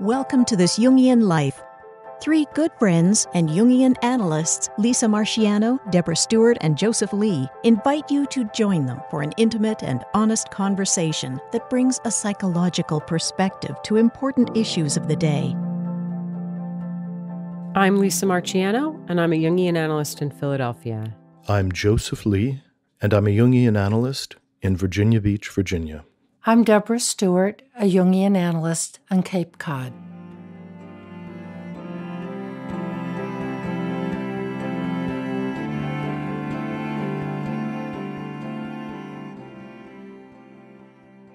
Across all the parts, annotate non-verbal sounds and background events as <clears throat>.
Welcome to this Jungian life. Three good friends and Jungian analysts, Lisa Marciano, Deborah Stewart, and Joseph Lee, invite you to join them for an intimate and honest conversation that brings a psychological perspective to important issues of the day. I'm Lisa Marciano, and I'm a Jungian analyst in Philadelphia. I'm Joseph Lee, and I'm a Jungian analyst in Virginia Beach, Virginia. I'm Deborah Stewart, a Jungian analyst on Cape Cod.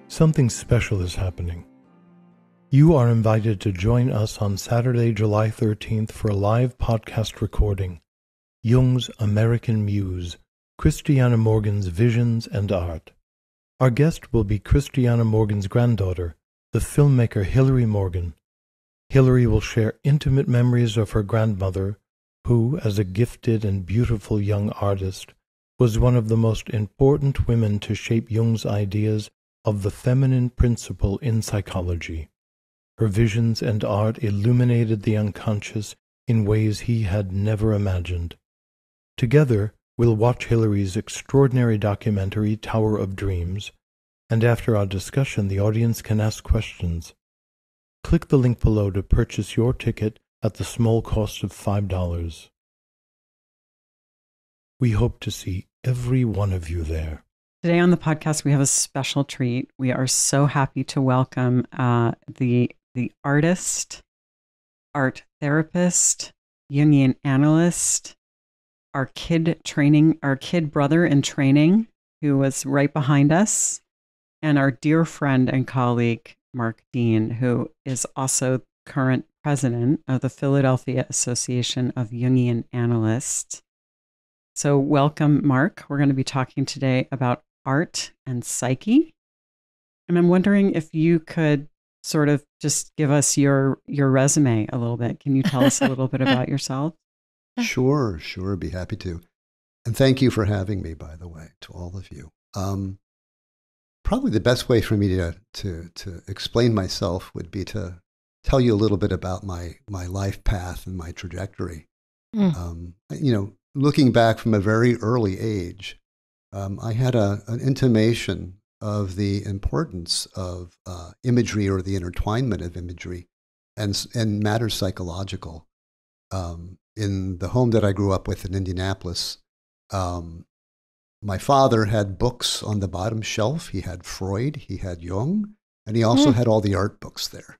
Something special is happening. You are invited to join us on Saturday, July 13th for a live podcast recording Jung's American Muse, Christiana Morgan's Visions and Art. Our guest will be Christiana Morgan's granddaughter, the filmmaker Hilary Morgan. Hilary will share intimate memories of her grandmother, who, as a gifted and beautiful young artist, was one of the most important women to shape Jung's ideas of the feminine principle in psychology. Her visions and art illuminated the unconscious in ways he had never imagined. Together, we'll watch Hilary's extraordinary documentary Tower of Dreams, and after our discussion, the audience can ask questions. Click the link below to purchase your ticket at the small cost of $5. We hope to see every one of you there. Today on the podcast, we have a special treat. We are so happy to welcome uh, the the artist, art therapist, Jungian analyst, our kid training, our kid brother in training, who was right behind us, and our dear friend and colleague, Mark Dean, who is also current president of the Philadelphia Association of Jungian Analysts. So, welcome, Mark. We're going to be talking today about art and psyche. And I'm wondering if you could sort of just give us your your resume a little bit. Can you tell us a little bit <laughs> about yourself? <laughs> Sure, sure, be happy to. And thank you for having me, by the way, to all of you. Um, probably the best way for me to, to, to explain myself would be to tell you a little bit about my, my life path and my trajectory. Mm. Um, you know, looking back from a very early age, um, I had a, an intimation of the importance of uh, imagery or the intertwinement of imagery and, and matters psychological. Um, in the home that I grew up with in Indianapolis, um, my father had books on the bottom shelf. He had Freud, he had Jung, and he also mm. had all the art books there.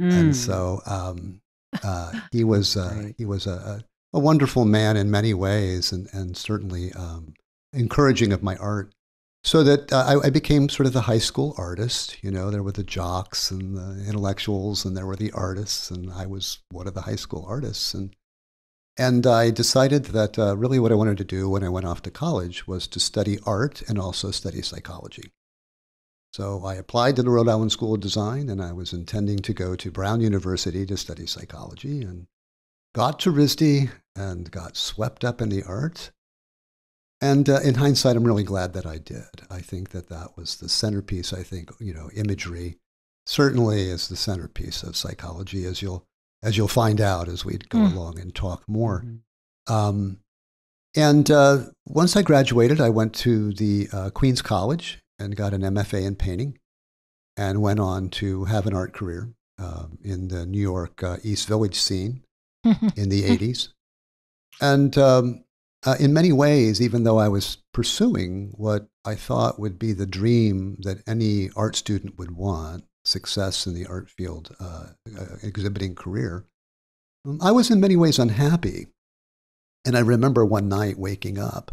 Mm. And hmm. so um, uh, he <laughs> was uh, he was a, a, wonderful man in many ways, and and certainly um, encouraging of my art. So that uh, I, I, became sort of the high school artist. You know, there were the jocks and the intellectuals, and there were the artists, and I was one of the high school artists. And and I decided that uh, really what I wanted to do when I went off to college was to study art and also study psychology. So I applied to the Rhode Island School of Design, and I was intending to go to Brown University to study psychology, and got to RISD and got swept up in the art. And uh, in hindsight, I'm really glad that I did. I think that that was the centerpiece. I think you know, imagery certainly is the centerpiece of psychology, as you'll as you'll find out as we go mm. along and talk more. Mm-hmm. Um, and uh, once I graduated, I went to the uh, Queens College and got an MFA in painting and went on to have an art career uh, in the New York uh, East Village scene <laughs> in the 80s. And um, uh, in many ways, even though I was pursuing what I thought would be the dream that any art student would want, success in the art field, uh, uh, exhibiting career, um, I was in many ways unhappy. And I remember one night waking up.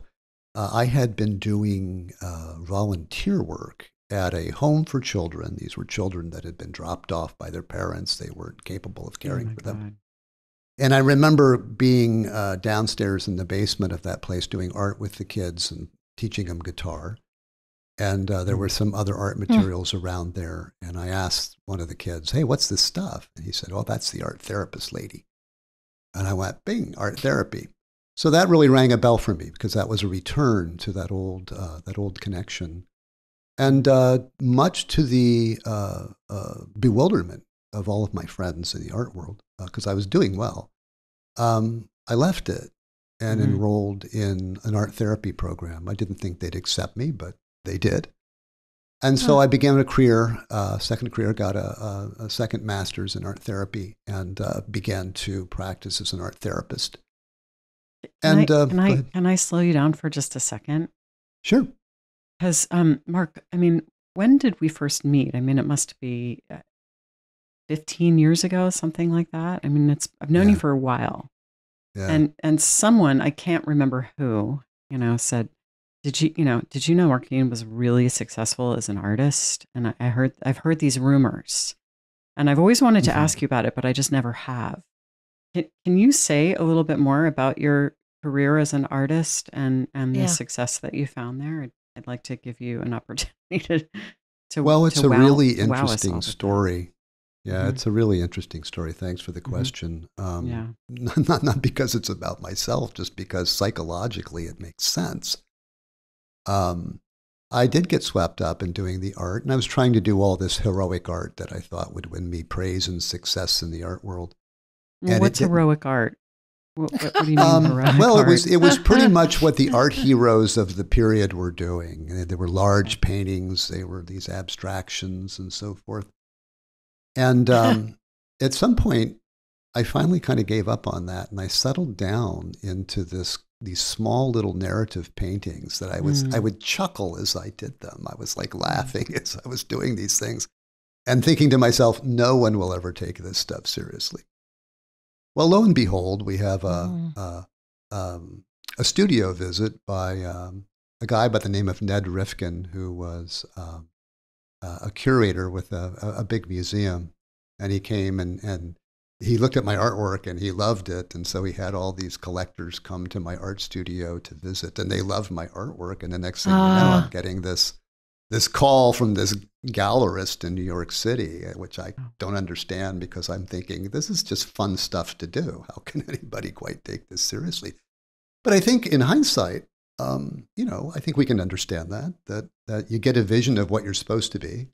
Uh, I had been doing uh, volunteer work at a home for children. These were children that had been dropped off by their parents. They weren't capable of caring oh for them. God. And I remember being uh, downstairs in the basement of that place doing art with the kids and teaching them guitar. And uh, there were some other art hmm. materials around there. And I asked one of the kids, hey, what's this stuff? And he said, oh, that's the art therapist lady. And I went, bing, art therapy. So that really rang a bell for me because that was a return to that old, uh, that old connection. And uh, much to the uh, uh, bewilderment of all of my friends in the art world because uh, I was doing well. Um, I left it and mm-hmm. enrolled in an art therapy program. I didn't think they'd accept me, but they did. And so I began a career, uh, second career, got a, a, a, second master's in art therapy, and uh, began to practice as an art therapist. Can and I, uh, can I can I slow you down for just a second? Sure. Because um, Mark, I mean, when did we first meet? I mean, it must be uh, fifteen years ago, something like that. I mean, it's I've known yeah. you for a while, yeah. and and someone I can't remember who, you know, said did you, you know, did you know Mark Dean was really successful as an artist? And I, I heard, I've heard these rumors, and I've always wanted to mm-hmm. ask you about it, but I just never have. Can, can you say a little bit more about your career as an artist and and yeah. the success that you found there? I'd, I'd, like to give you an opportunity <laughs> to. to well, it's to a wow, really interesting story. Yeah, mm-hmm. it's a really interesting story. Thanks for the mm-hmm. question. Mm-hmm. Um, yeah. <laughs> Not, not because it's about myself, just because psychologically it makes sense um, I did get swept up in doing the art, and I was trying to do all this heroic art that I thought would win me praise and success in the art world. And What's heroic art? What, what, do you mean um, heroic well, art? it was it was pretty <laughs> much what the art heroes of the period were doing. There were large paintings, they were these abstractions, and so forth. And um, <laughs> at some point, I finally kind of gave up on that, and I settled down into this these small little narrative paintings that I was mm. I would chuckle as I did them. I was like mm. laughing <laughs> as I was doing these things and thinking to myself, no one will ever take this stuff seriously. Well, lo and behold, we have a mm. a, um, a, studio visit by um, a guy by the name of Ned Rifkin, who was um, a curator with a, a, big museum, and he came and and he looked at my artwork and he loved it. And so he had all these collectors come to my art studio to visit and they loved my artwork. And the next thing you know, I'm ah. getting this, this call from this gallerist in New York City, uh, which I oh. don't understand because I'm thinking this is just fun stuff to do. <laughs> How can anybody quite take this seriously? But I think in hindsight, um, you know, I think we can understand that, that, that you get a vision of what you're supposed to be.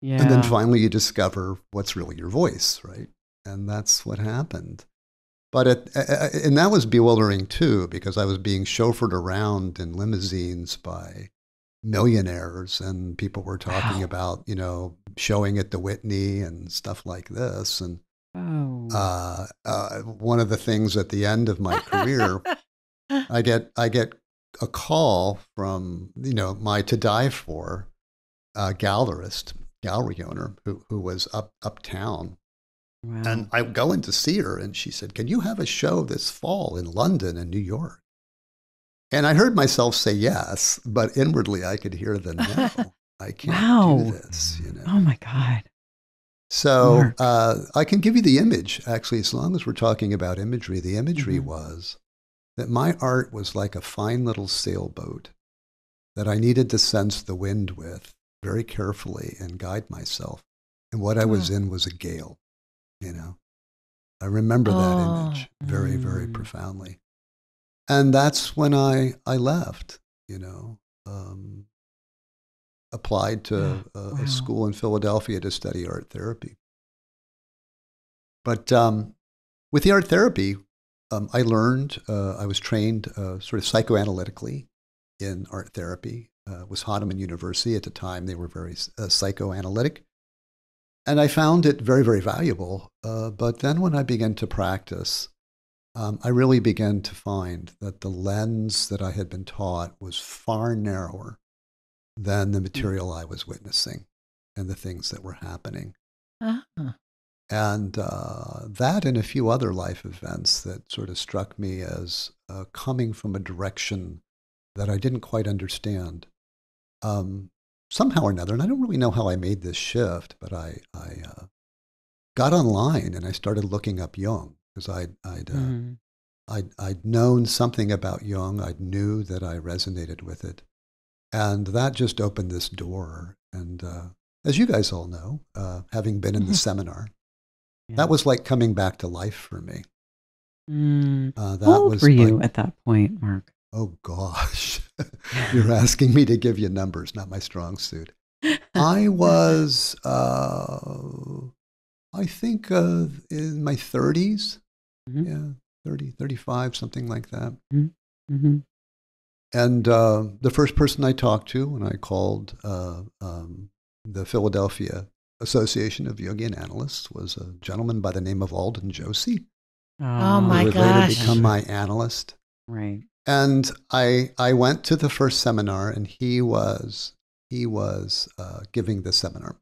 Yeah. And then finally you discover what's really your voice, right? And that's what happened. But it, and that was bewildering too, because I was being chauffeured around in limousines by millionaires, and people were talking wow. about, you know, showing at the Whitney and stuff like this. And oh. uh, uh, one of the things at the end of my career, <laughs> I get I get a call from you know my to die for uh, gallerist, gallery owner who who was up uptown Wow. And I go in to see her, and she said, Can you have a show this fall in London and New York? And I heard myself say yes, but inwardly I could hear the no. <laughs> I can't wow. do this, you know. Oh my God. So uh, I can give you the image, actually, as long as we're talking about imagery. The imagery mm-hmm. was that my art was like a fine little sailboat that I needed to sense the wind with very carefully and guide myself. And what I was in was a gale. You know, I remember that oh, image very, mm. very profoundly. And that's when I, I left, you know, um, applied to yeah. a, wow. a, school in Philadelphia to study art therapy. But um, with the art therapy, um, I learned, uh, I was trained uh, sort of psychoanalytically in art therapy. Uh, was Hahnemann University at the time. They were very uh, psychoanalytic. And I found it very, very valuable. Uh, but then when I began to practice, um, I really began to find that the lens that I had been taught was far narrower than the hmm. material I was witnessing and the things that were happening. Uh-huh. And uh, that and a few other life events that sort of struck me as uh, coming from a direction that I didn't quite understand. Um, somehow or another, and I don't really know how I made this shift, but I, I uh, got online and I started looking up Jung because I'd, I'd, uh, mm-hmm. I'd, I'd known something about Jung. I knew that I resonated with it. And that just opened this door. And uh, as you guys all know, uh, having been in the <laughs> seminar, yeah. that was like coming back to life for me. Mm. Uh, that How old was were you at that point, Mark? Oh gosh, <laughs> you're asking me to give you numbers, not my strong suit. I <laughs> was, uh, I think uh, in my 30s. Mhm. Yeah, 30, 35, something like that. hmm And uh, the first person I talked to when I called uh, um, the Philadelphia Association of Jungian Analysts was a gentleman by the name of Alden Josey. Oh, my who would gosh. later become my analyst. Right. And I I went to the first seminar, and he was he was uh, giving the seminar,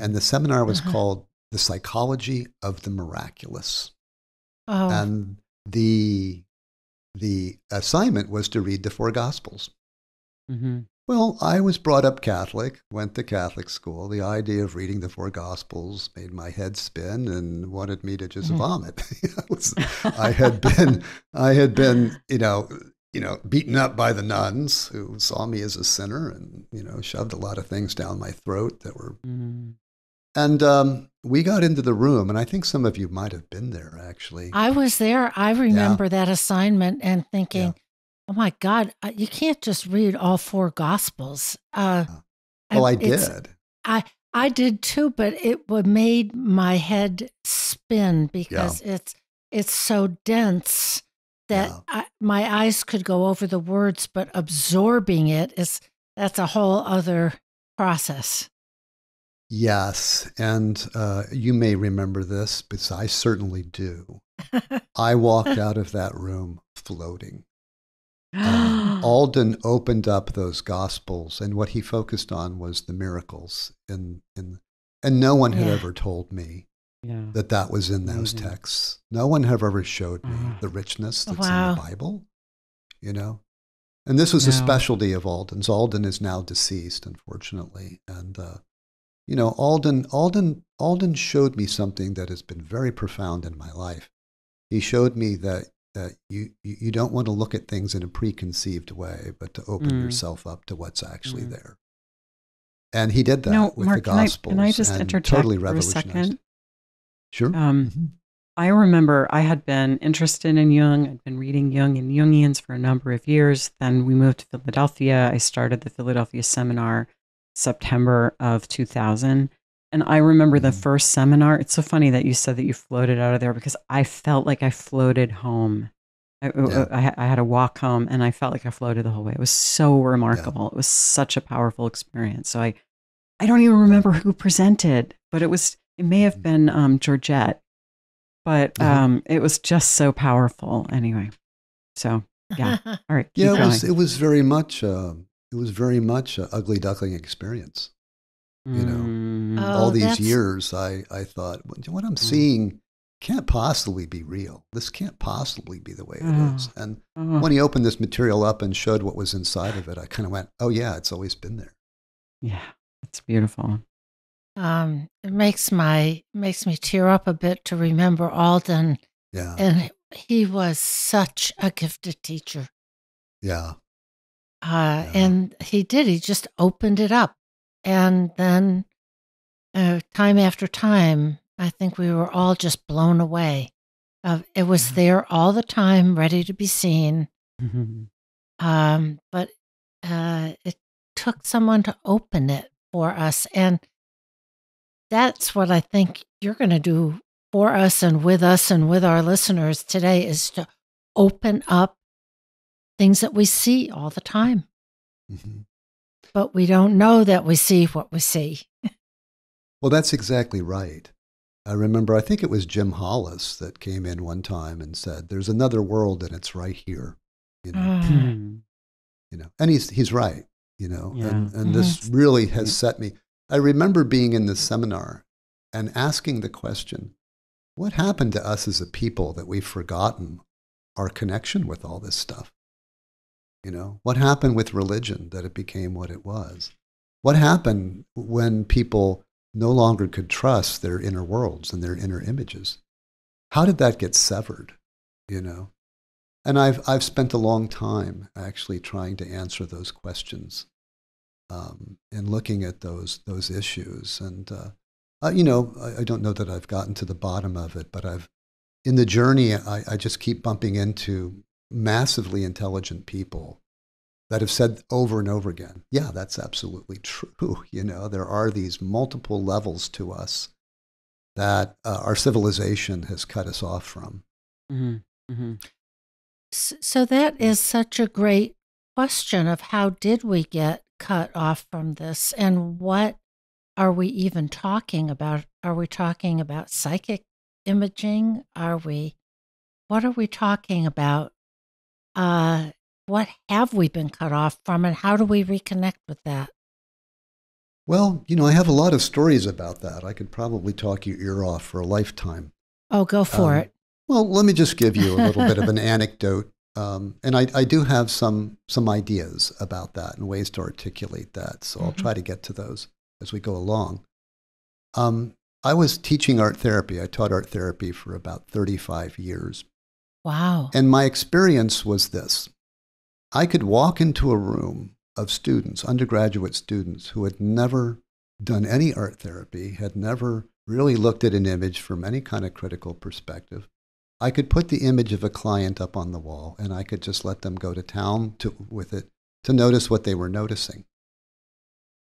and the seminar was Uh-huh. called "The Psychology of the Miraculous." Oh, and the the assignment was to read the four gospels hmm well i was brought up catholic went to catholic school the idea of reading the four gospels made my head spin and wanted me to just Mhm. vomit <laughs> I, had been i had been you know you know beaten up by the nuns who saw me as a sinner and you know shoved a lot of things down my throat that were hmm and um, we got into the room and i think some of you might have been there actually I was there. I remember that assignment and thinking, Yeah. "Oh my God, uh, you can't just read all four Gospels." Uh, well i did I I did too, but it would made my head spin because it's it's so dense that Yeah. I, my eyes could go over the words, but absorbing it is that's a whole other process. Yes, and uh, you may remember this, because I certainly do. <laughs> I walked out of that room floating. Um, <gasps> Alden opened up those gospels, and what he focused on was the miracles. In, in, and no one had Yeah. ever told me yeah. that that was in those Amazing. texts. No one had ever showed me Ah. the richness that's Wow. in the Bible, you know? And this was a specialty of Alden's. Alden is now deceased, unfortunately. And, uh, you know, Alden, Alden, Alden showed me something that has been very profound in my life. He showed me that, that you, you don't want to look at things in a preconceived way, but to open Mm. yourself up to what's actually Mm. there. And he did that No, with Mark, the can I, Gospels. can I just interject totally for a revolutionized. second? Sure. Um, Mhm. I remember I had been interested in Jung. I'd been reading Jung and Jungians for a number of years. Then we moved to Philadelphia. I started the Philadelphia seminar September of 2000. And I remember the first seminar. It's so funny that you said that you floated out of there because I felt like I floated home. I, Yeah. I, I had a walk home and I felt like I floated the whole way. It was so remarkable. It was such a powerful experience. So I, I don't even remember who presented, but it was, it may have been um, Georgette but Uh-huh. um, it was just so powerful anyway. So Yeah. <laughs> all right, Yeah, it going. was. It was very much. Uh, it was very much an ugly duckling experience. You know, Mm, Oh, All these that's- years, I I thought what what Mm. I'm seeing can't possibly be real. This can't possibly be the way it is. And oh, when he opened this material up and showed what was inside of it, I kind of went, "Oh yeah, it's always been there." yeah, it's beautiful. um, it makes my makes me tear up a bit to remember Alden, Yeah, and he was such a gifted teacher. yeah, Uh, And he did. He just opened it up, and then uh, time after time, I think we were all just blown away. Uh, it was Yeah. there all the time, ready to be seen. <laughs> Um, but uh, it took someone to open it for us. And that's what I think you're going to do for us and with us and with our listeners today is to open up things that we see all the time, hmm but we don't know that we see what we see. Well, that's exactly right. I remember. I think it was Jim Hollis that came in one time and said, "There's another world, and it's right here." You know. Mhm. you know and he's he's right you know Yeah. and and this really has set me i remember being in this seminar and asking the question what happened to us as a people that we've forgotten our connection with all this stuff you know? What happened with religion that it became what it was? What happened when people no longer could trust their inner worlds and their inner images? How did that get severed you know? And I've, I've spent a long time actually trying to answer those questions um, and looking at those, those issues. And, uh, uh, you know, I, I don't know that I've gotten to the bottom of it, but I've, in the journey, I, I just keep bumping into massively intelligent people that have said over and over again, yeah, that's absolutely true. <laughs> You know, there are these multiple levels to us that uh, our civilization has cut us off from. Mm-hmm. Mm-hmm. So that is such a great question of how did we get cut off from this and what are we even talking about? Are we talking about psychic imaging? Are we, what are we talking about? Uh, what have we been cut off from and how do we reconnect with that? Well, you know, I have a lot of stories about that. I could probably talk your ear off for a lifetime. Oh, go for um, it. Well, let me just give you a little bit of an <laughs> anecdote. Um, and I, I, do have some, some ideas about that and ways to articulate that. So mm-hmm. I'll try to get to those as we go along. Um, I was teaching art therapy. I taught art therapy for about 35 years. Wow. And my experience was this I could walk into a room of students, undergraduate students, who had never done any art therapy, had never really looked at an image from any kind of critical perspective. I could put the image of a client up on the wall and I could just let them go to town to, with it to notice what they were noticing.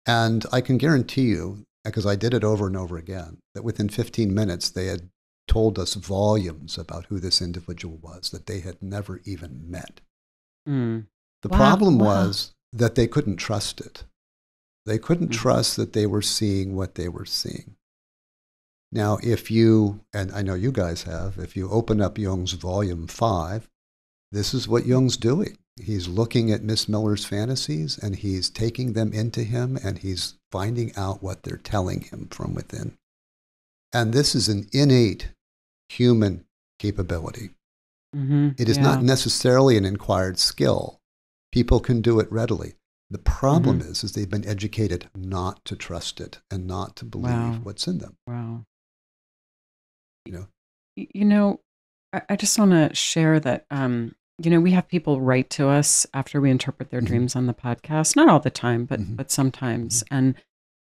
And I can guarantee you, because I did it over and over again, that within 15 minutes they had told us volumes about who this individual was that they had never even met. Mm. The wow, problem wow. was that they couldn't trust it. They couldn't mm-hmm. trust that they were seeing what they were seeing. Now, if you, and I know you guys have, if you open up Jung's volume five, this is what Jung's doing. He's looking at Miss Miller's fantasies and he's taking them into him and he's finding out what they're telling him from within. And this is an innate human capability. Mm-hmm, it is yeah. not necessarily an acquired skill. People can do it readily. The problem mm-hmm. is, is they've been educated not to trust it and not to believe wow. what's in them. Wow. You know, you know, I, I just want to share that. Um, you know, we have people write to us after we interpret their mm-hmm. dreams on the podcast. Not all the time, but mm-hmm. but sometimes, mm-hmm. and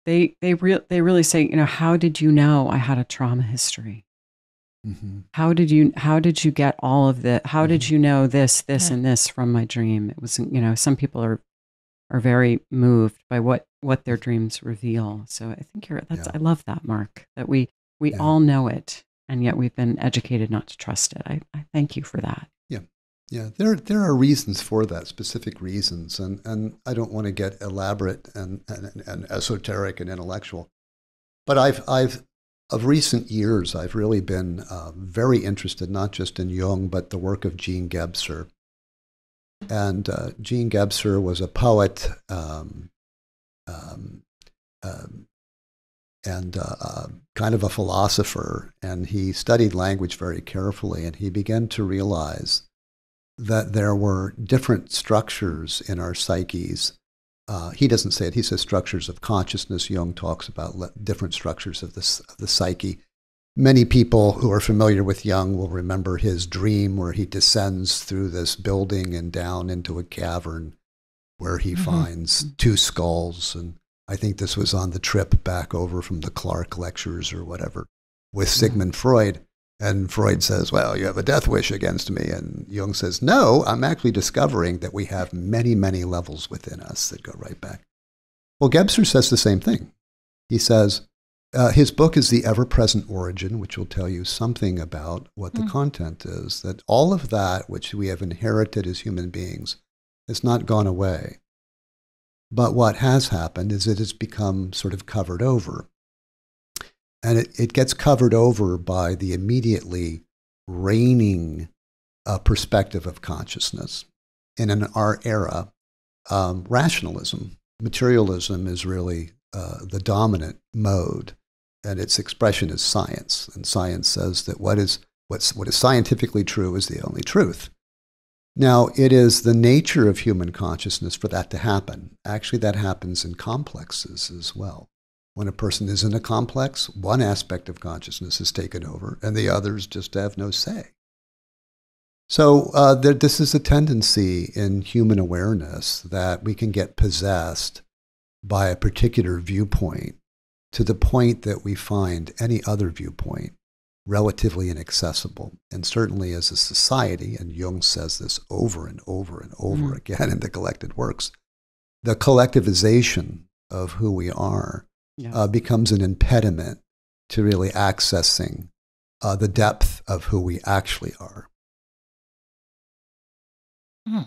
they they re- they really say, you know, how did you know I had a trauma history? Mm-hmm. How did you how did you get all of the how did mm-hmm. you know this this yeah. and this from my dream? It was you know some people are are very moved by what what their dreams reveal. So I think you're that's yeah. I love that Mark that we we yeah. all know it and yet we've been educated not to trust it. I, I thank you for that. Yeah. Yeah, there there are reasons for that, specific reasons, and, and I don't want to get elaborate and, and, and esoteric and intellectual, but I've I've of recent years, I've really been uh, very interested not just in Jung, but the work of Jean Gebser. And uh, Jean Gebser was a poet um, um, um, and uh, uh, kind of a philosopher, and he studied language very carefully, and he began to realize that there were different structures in our psyches uh, he doesn't say it. He says structures of consciousness. Jung talks about le- different structures of, this, of the psyche. Many people who are familiar with Jung will remember his dream where he descends through this building and down into a cavern where he mm-hmm. finds two skulls. And I think this was on the trip back over from the Clark lectures or whatever with. Sigmund Freud. And Freud says, Well, you have a death wish against me. And Jung says, No, I'm actually discovering that we have many, many levels within us that go right back. Well, Gebser says the same thing. He says, uh, his book is The Ever Present Origin, which will tell you something about what the mm. content is. That all of that which we have inherited as human beings has not gone away. But what has happened is it has become sort of covered over. And it, it gets covered over by the immediately reigning uh, perspective of consciousness. And in our era, um, rationalism, materialism is really uh, the dominant mode, and its expression is science. And science says that what is, what's, what is scientifically true is the only truth. Now, it is the nature of human consciousness for that to happen. Actually, that happens in complexes as well. When a person is in a complex, one aspect of consciousness is taken over, and the others just have no say. So, uh, there, this is a tendency in human awareness that we can get possessed by a particular viewpoint to the point that we find any other viewpoint relatively inaccessible. And certainly as a society, and Jung says this over and over and over mm. again in the collected works, the collectivization of who we are yeah. uh, becomes an impediment to really accessing uh, the depth of who we actually are. Hmm.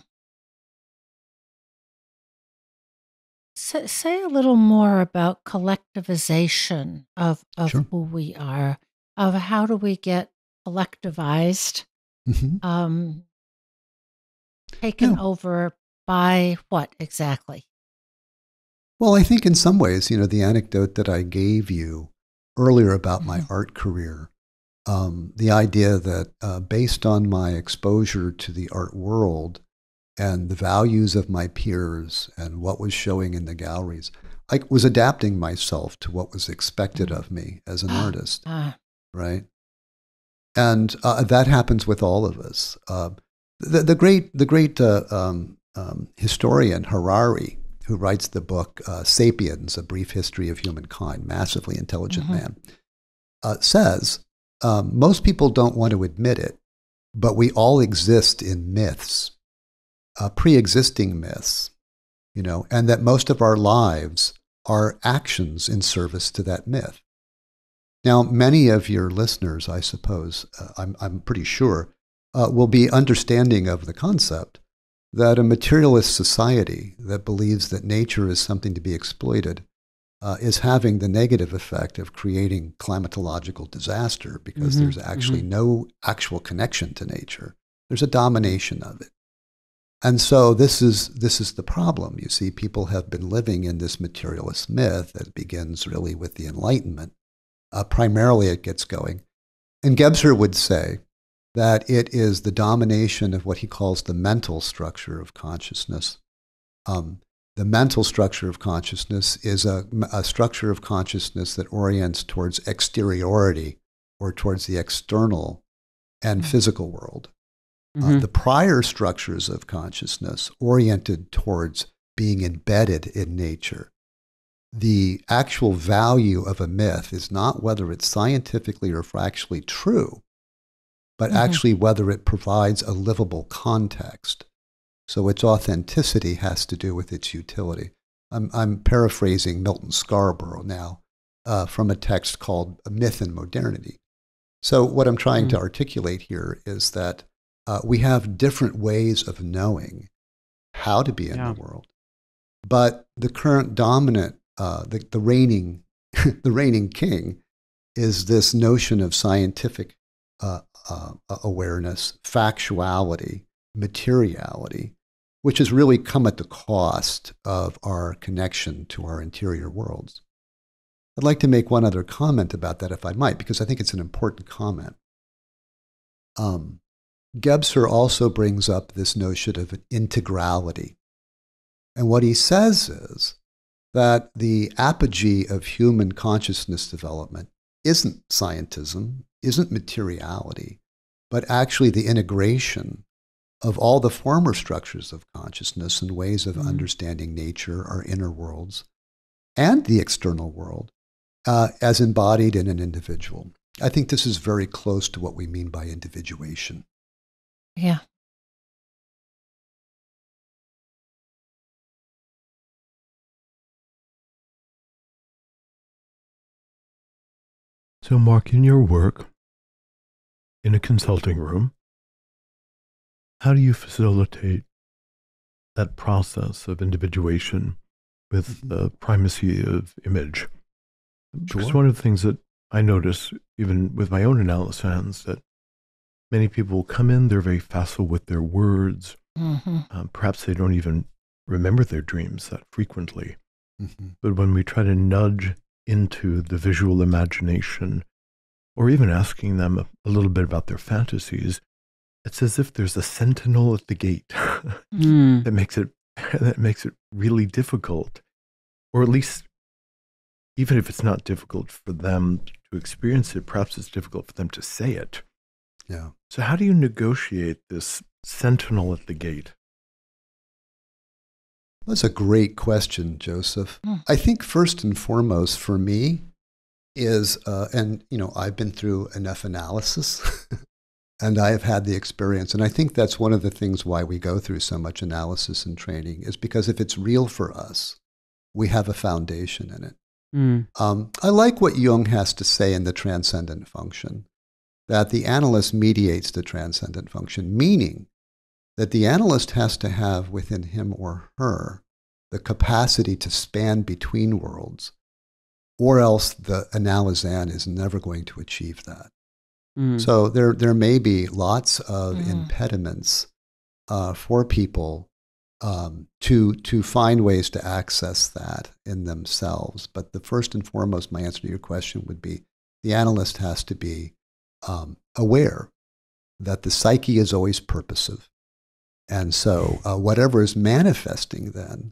Say, say a little more about collectivization of, of Sure. who we are, of how do we get collectivized, Mhm. um, taken Yeah. over by what exactly? Well, I think in some ways, you know, the anecdote that I gave you earlier about my Mhm. art career, um, the idea that uh, based on my exposure to the art world and the values of my peers and what was showing in the galleries, I was adapting myself to what was expected Mhm. of me as an artist, Ah, right? And uh, that happens with all of us. Uh, the, the great, the great uh, um, um, historian Harari, who writes the book uh, *Sapiens: A Brief History of Humankind*, massively intelligent Mhm. man, uh, says um, most people don't want to admit it, but we all exist in myths, uh, pre-existing myths, you know, and that most of our lives are actions in service to that myth. Now, many of your listeners, I suppose, uh, I'm, I'm pretty sure, uh, will be understanding of the concept that a materialist society that believes that nature is something to be exploited uh, is having the negative effect of creating climatological disaster because Mhm, there's actually no actual connection to nature. There's a domination of it. And so this is, this is the problem. You see, people have been living in this materialist myth that begins really with the Enlightenment. Uh, primarily, it gets going. And Gebser would say that it is the domination of what he calls the mental structure of consciousness. Um, the mental structure of consciousness is a, a structure of consciousness that orients towards exteriority or towards the external and Mhm. physical world. Uh, Mhm. the prior structures of consciousness oriented towards being embedded in nature. The actual value of a myth is not whether it's scientifically or factually true, but Mhm. actually whether it provides a livable context. So its authenticity has to do with its utility. I'm, I'm paraphrasing Milton Scarborough now uh, from a text called A Myth and Modernity. So, what I'm trying to Mm. articulate here is that uh, we have different ways of knowing how to be in Yeah. the world. But the current dominant, uh, the, the, reigning, <laughs> the reigning king is this notion of scientific uh, uh, awareness, factuality, materiality, which has really come at the cost of our connection to our interior worlds. I'd like to make one other comment about that, if I might, because I think it's an important comment. Um, Gebser also brings up this notion of integrality. And what he says is that the apogee of human consciousness development isn't scientism, isn't materiality, but actually the integration of all the former structures of consciousness and ways of Mhm. understanding nature, our inner worlds, and the external world uh, as embodied in an individual. I think this is very close to what we mean by individuation. yeah. So, Mark, in your work in a consulting room, how do you facilitate that process of individuation with Mhm. the primacy of image? Because Sure. one of the things that I notice, even with my own analysis, is that many people come in, they're very facile with their words. hmm Um, perhaps they don't even remember their dreams that frequently. Mhm. But when we try to nudge into the visual imagination, or even asking them a, a little bit about their fantasies, it's as if there's a sentinel at the gate <laughs> Mm. that makes it <laughs> that makes it really difficult, or at least even if it's not difficult for them to experience it, perhaps it's difficult for them to say it. Yeah. So how do you negotiate this sentinel at the gate? That's a great question, Joseph. Hmm. I think first and foremost for me is, uh, and you know, I've been through enough analysis <laughs> and I have had the experience. And I think that's one of the things why we go through so much analysis and training is because if it's real for us, we have a foundation in it. Mm. Um, I like what Jung has to say in the transcendent function that the analyst mediates the transcendent function, meaning that the analyst has to have within him or her the capacity to span between worlds, or else the analysand is never going to achieve that. Mm. So there, there may be lots of Mm. impediments uh, for people um, to to find ways to access that in themselves. But the first and foremost, my answer to your question would be: the analyst has to be um, aware that the psyche is always purposive, and so uh, whatever is manifesting then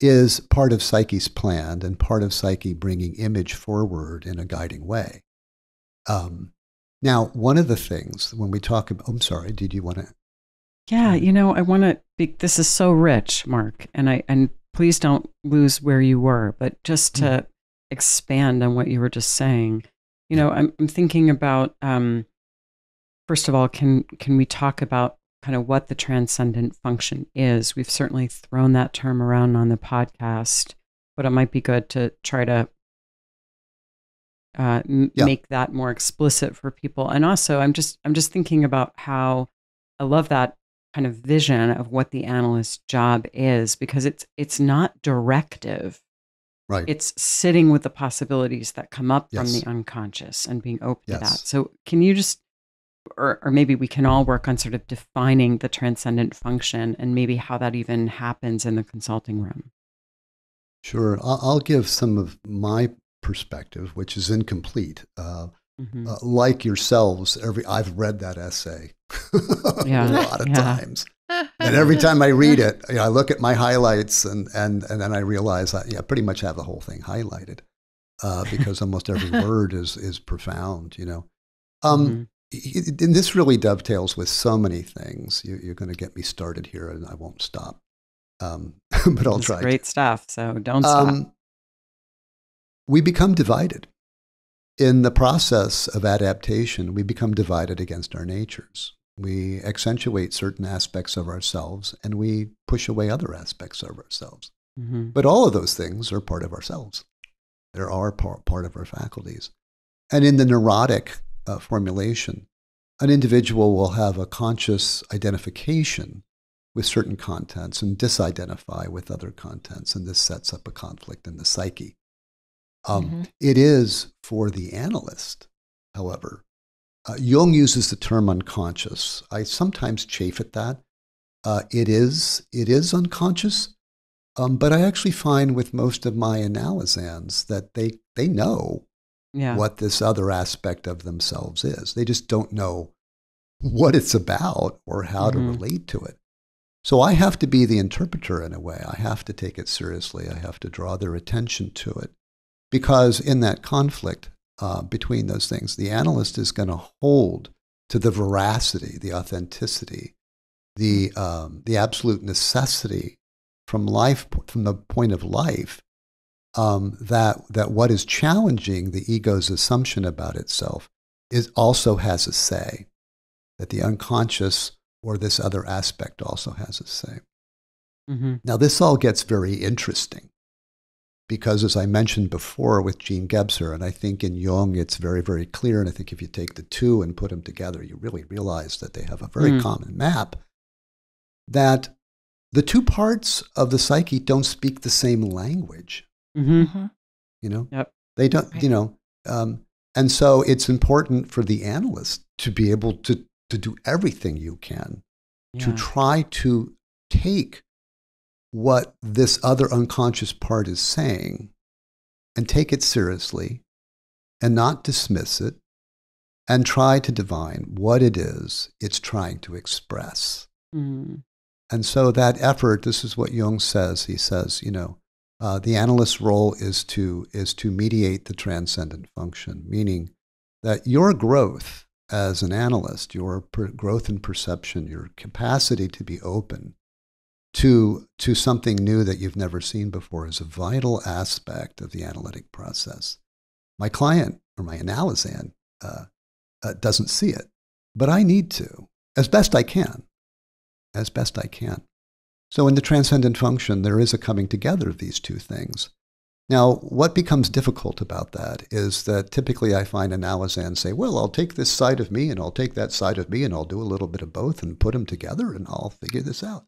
is part of psyche's plan and part of psyche bringing image forward in a guiding way. Um, now, one of the things when we talk about, I'm sorry, did you want to? Yeah, you know, I want to. Be, this is so rich, Mark, and I and please don't lose where you were, but just to expand on what you were just saying. You know, I'm I'm thinking about. Um, first of all, can can we talk about kind of what the transcendent function is? We've certainly thrown that term around on the podcast, but it might be good to try to uh, m- Yeah. make that more explicit for people. And also, I'm just I'm just thinking about how I love that kind of vision of what the analyst's job is because it's it's not directive. Right. It's sitting with the possibilities that come up from the unconscious and being open to that. So, can you just or, or maybe we can all work on sort of defining the transcendent function and maybe how that even happens in the consulting room. Sure. I'll, I'll give some of my perspective, which is incomplete. Uh, Mhm. uh, like yourselves, every I've read that essay <laughs> Yeah. a lot of Yeah. times, and every <laughs> time I read it, you know, I look at my highlights, and and and then I realize I yeah, pretty much have the whole thing highlighted uh, because <laughs> almost every word is is profound. You know. Um, Mhm. And this really dovetails with so many things. You, you're going to get me started here, and I won't stop. Um, <laughs> but I'll try. great stuff. So don't stop. Um, we become divided. In the process of adaptation, we become divided against our natures. We accentuate certain aspects of ourselves and we push away other aspects of ourselves. Mhm. But all of those things are part of ourselves. They are part, part of our faculties. And in the neurotic uh, formulation, an individual will have a conscious identification with certain contents and disidentify with other contents. And this sets up a conflict in the psyche. Um, Mhm. it is for the analyst, however. Uh, Jung uses the term unconscious. I sometimes chafe at that. Uh, it is it is unconscious, um, but I actually find with most of my analysands that they they know yeah. what this other aspect of themselves is. They just don't know what it's about or how to Mhm. relate to it. So I have to be the interpreter in a way. I have to take it seriously. I have to draw their attention to it. Because in that conflict uh, between those things, the analyst is going to hold to the veracity, the authenticity, the, um, the absolute necessity from life, from the point of life, um, that, that what is challenging the ego's assumption about itself is also has a say, that the unconscious or this other aspect also has a say. Mhm. Now, this all gets very interesting because, as I mentioned before with Jean Gebser, and I think in Jung it's very, very clear, and I think if you take the two and put them together, you really realize that they have a very Mm. common map, that the two parts of the psyche don't speak the same language Mhm. Mhm. you know Yep. they don't Right. you know um, and so it's important for the analyst to be able to to do everything you can to try to take what this other unconscious part is saying and take it seriously and not dismiss it and try to divine what it is it's trying to express Mhm. and so that effort, this is what Jung says. He says, you know, uh, the analyst's role is to is to mediate the transcendent function, meaning that your growth as an analyst, your per- growth in perception, your capacity to be open to to something new that you've never seen before, is a vital aspect of the analytic process. My client or my analysand uh, uh, doesn't see it, but I need to, as best I can as best I can. So, in the transcendent function, there is a coming together of these two things Now, what becomes difficult about that is that typically I find analysands say, well, I'll take this side of me and I'll take that side of me and I'll do a little bit of both and put them together and I'll figure this out.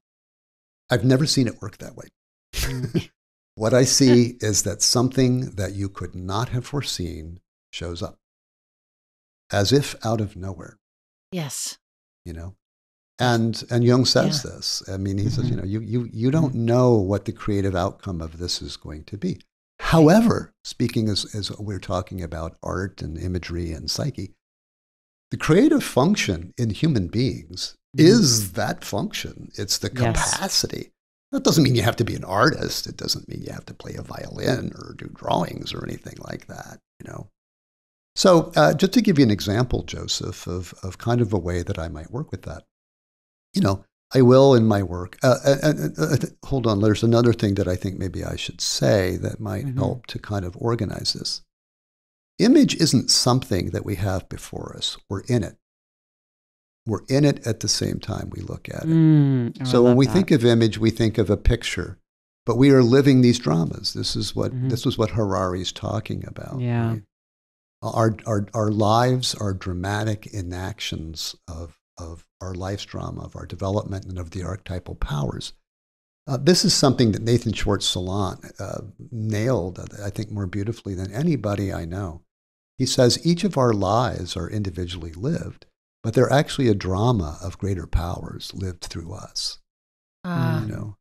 I've never seen it work that way. Mm. <laughs> what I see is that something that you could not have foreseen shows up as if out of nowhere. Yes. You know? And and Jung says yeah. this. I mean, he mm-hmm. says, you know, you, you you don't know what the creative outcome of this is going to be. However, speaking as, as we're talking about art and imagery and psyche, the creative function in human beings mm-hmm. is that function. It's the capacity. Yes. That doesn't mean you have to be an artist. It doesn't mean you have to play a violin or do drawings or anything like that, you know. So, uh, just to give you an example, Joseph, of, of kind of a way that I might work with that, you know, I will in my work. Uh, uh, uh, uh, uh hold on, there's another thing that I think maybe I should say that might mm-hmm. help to kind of organize this. Image isn't something that we have before us, we're in it. We're in it at the same time we look at it. Mm, so when we that. think of image, we think of a picture, but we are living these dramas. This is what mm-hmm. this was what Harari's talking about. Yeah. Right? Our, our, our lives are dramatic enactions of, of our life's drama, of our development, and of the archetypal powers. Uh, this is something that Nathan Schwartz Salant uh, nailed, I think, more beautifully than anybody I know. He says each of our lives are individually lived, but they're actually a drama of greater powers lived through us. Uh. You know,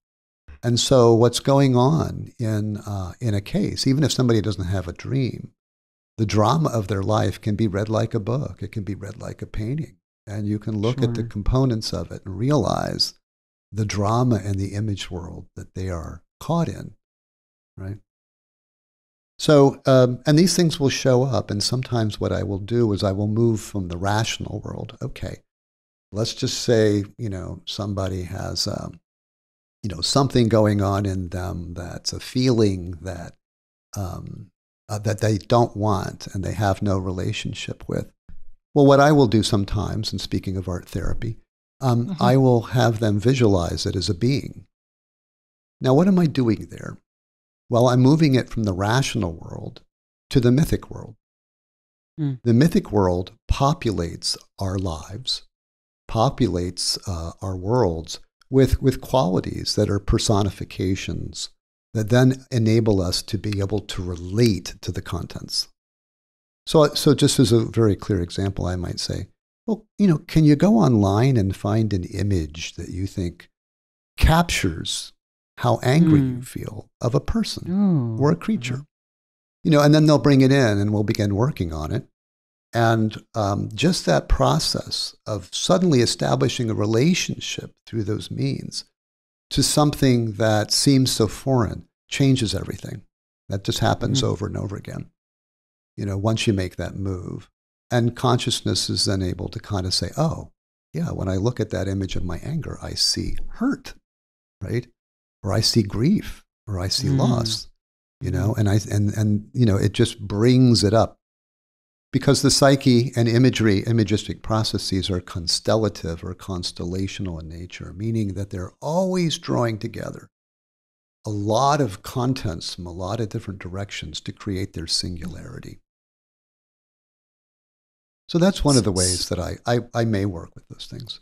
and so what's going on in uh, in a case, even if somebody doesn't have a dream, the drama of their life can be read like a book. It can be read like a painting. And you can look sure. at the components of it and realize the drama and the image world that they are caught in, right? So, um, and these things will show up. And sometimes what I will do is I will move from the rational world. Okay, let's just say, you know, somebody has, um, you know, something going on in them that's a feeling that um, uh, that they don't want and they have no relationship with. Well, what I will do sometimes, and speaking of art therapy, um, mm-hmm. I will have them visualize it as a being. Now, what am I doing there? Well, I'm moving it from the rational world to the mythic world. Mm. The mythic world populates our lives, populates uh, our worlds with, with qualities that are personifications that then enable us to be able to relate to the contents. So, so just as a very clear example, I might say, well, you know, can you go online and find an image that you think captures how angry mm. you hmm. feel of a person Ooh. or a creature? Mm-hmm. You know, and then they'll bring it in and we'll begin working on it. And um, just that process of suddenly establishing a relationship through those means to something that seems so foreign changes everything. That just happens mm-hmm. over and over again. You know, once you make that move. And consciousness is then able to kind of say, oh, yeah, when I look at that image of my anger, I see hurt, right? Or I see grief, or I see mm. loss, you know, and I and and you know, it just brings it up because the psyche and imagery, imagistic processes are constellative or constellational in nature, meaning that they're always drawing together a lot of contents from a lot of different directions to create their singularity. So that's one of the ways that I, I, I may work with those things.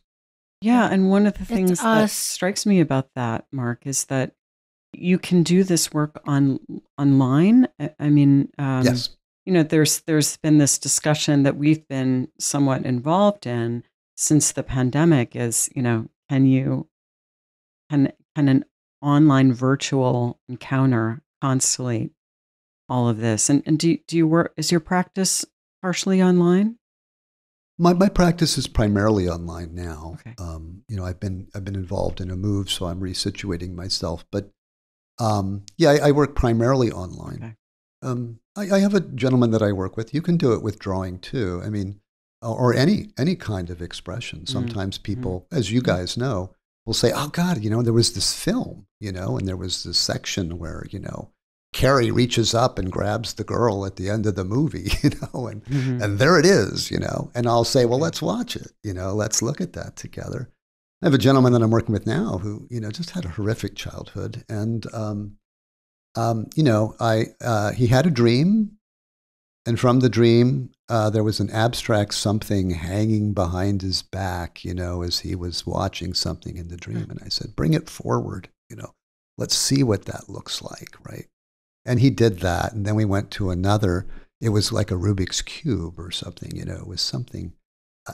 Yeah. And one of the things that strikes me about that, Mark, is that you can do this work on online. I mean, um, yes you know, there's there's been this discussion that we've been somewhat involved in since the pandemic. Is you know, can you can can an online virtual encounter constellate all of this? And and do do you work? Is your practice partially online? My my practice is primarily online now. Okay. Um, you know, I've been I've been involved in a move, so I'm resituating myself. But um, yeah, I, I, work primarily online. Okay. Um, I, I, have a gentleman that I work with. You can do it with drawing too. I mean, or any any kind of expression. Mm-hmm. Sometimes mm-hmm. people, as you guys know, will say, "Oh God, you know, there was this film, you know, and there was this section where you know." Carrie reaches up and grabs the girl at the end of the movie, <laughs> you know, and, mm-hmm. and there it is, you know. And I'll say, well, let's watch it, you know, let's look at that together. I have a gentleman that I'm working with now who, you know, just had a horrific childhood. And um, um, you know, I uh, he had a dream, and from the dream, uh, there was an abstract something hanging behind his back, you know, as he was watching something in the dream. And I said, "Bring it forward, you know, let's see what that looks like, right?" And he did that, and then we went to another. It was like a Rubik's cube or something, you know, it was something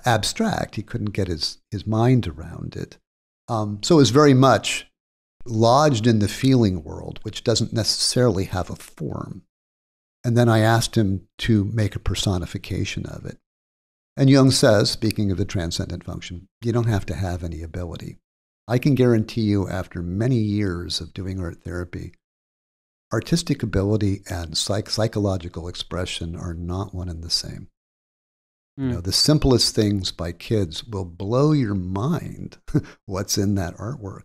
abstract. He couldn't get his his mind around it. Um, so it was very much lodged in the feeling world, which doesn't necessarily have a form. And then I asked him to make a personification of it. And Jung says, speaking of the transcendent function, you don't have to have any ability. I can guarantee you, after many years of doing art therapy, artistic ability and psych- psychological expression are not one and the same. Mm. You know, hmm. the simplest things by kids will blow your mind <laughs> what's in that artwork.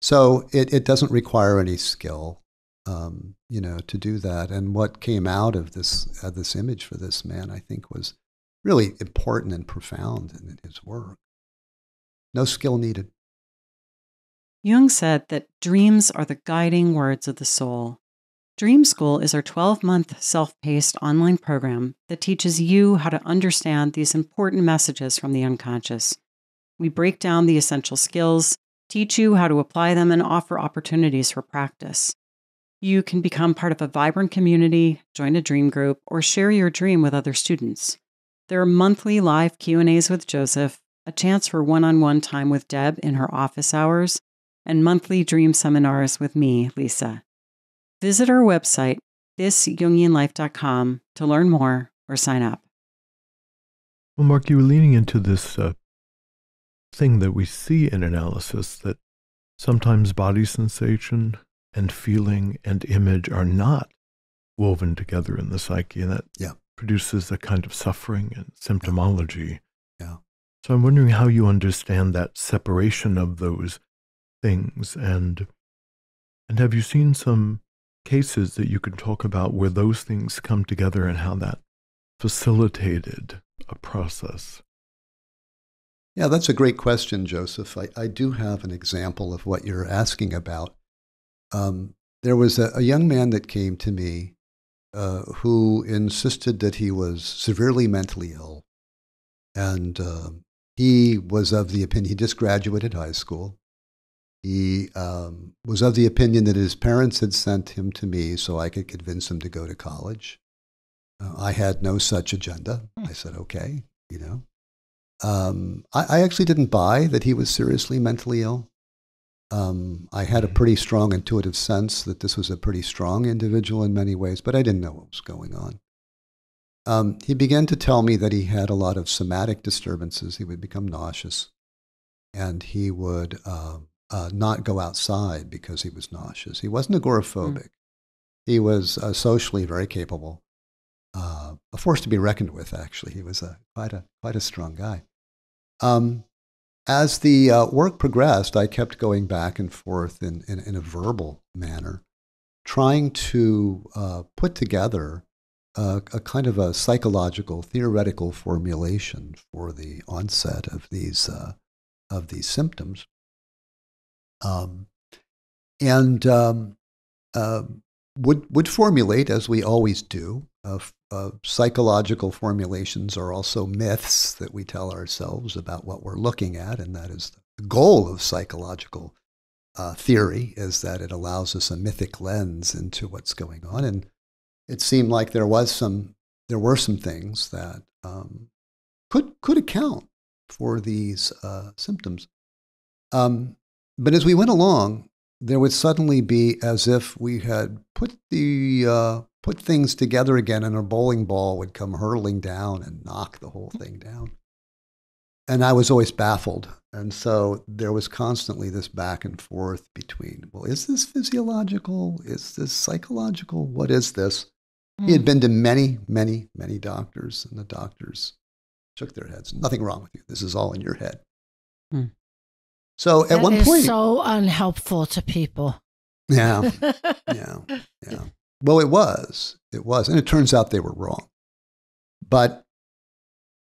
So it, it doesn't require any skill, um, you know, to do that. And what came out of this this image for this man, I think, was really important and profound in his work. No skill needed. Jung said that dreams are the guiding words of the soul. Dream School is our 12 month self paced online program that teaches you how to understand these important messages from the unconscious. We break down the essential skills teach you how to apply them, and offer opportunities for practice. You can become part of a vibrant community, join a dream group, or share your dream with other students. There are monthly live Q&As with Joseph, a chance for one-on-one time with Deb in her office hours, and monthly dream seminars with me, Lisa. Visit our website, thisjungianlife.com, to learn more or sign up. Well, Mark, you were leaning into this uh, thing that we see in analysis that sometimes body sensation and feeling and image are not woven together in the psyche, and that yeah. produces a kind of suffering and symptomology. Yeah. So I'm wondering how you understand that separation of those things, and and have you seen some cases that you can talk about where those things come together and how that facilitated a process? Yeah, that's a great question, Joseph. I, I do have an example of what you're asking about. Um, there was a, a, young man that came to me uh, who insisted that he was severely mentally ill. And uh, he was of the opinion, he just graduated high school. He um, was of the opinion that his parents had sent him to me so I could convince him to go to college. Uh, I had no such agenda. I said, okay, you know. Um, I, I, actually didn't buy that he was seriously mentally ill. Um, I had a pretty strong intuitive sense that this was a pretty strong individual in many ways, but I didn't know what was going on. Um, he began to tell me that he had a lot of somatic disturbances. He would become nauseous, and he would uh, uh, not go outside because he was nauseous. He wasn't agoraphobic. Mm. He was uh, socially very capable, uh, a force to be reckoned with. Actually, he was a, quite a quite a strong guy. Um, as the uh, work progressed, I kept going back and forth in, in, in a verbal manner, trying to uh, put together a, a, kind of a psychological, theoretical formulation for the onset of these, uh, of these symptoms. Um, and um, uh, would, would formulate, as we always do, uh, psychological formulations are also myths that we tell ourselves about what we're looking at, and that is the goal of psychological uh, theory is that it allows us a mythic lens into what's going on. And it seemed like there was some, there were some things that um, could could account for these uh, symptoms. Um, but as we went along, there would suddenly be as if we had put the uh, put things together again and a bowling ball would come hurtling down and knock the whole thing down. And I was always baffled. And so there was constantly this back and forth between, well, is this physiological? Is this psychological? What is this? Mm. He had hmm. been to many, many, many doctors, and the doctors shook their heads. Nothing wrong with you. This is all in your head. Mm. So at that one point, so unhelpful to people. Yeah, <laughs> yeah, yeah. Well, it was. It was. And it turns out they were wrong. But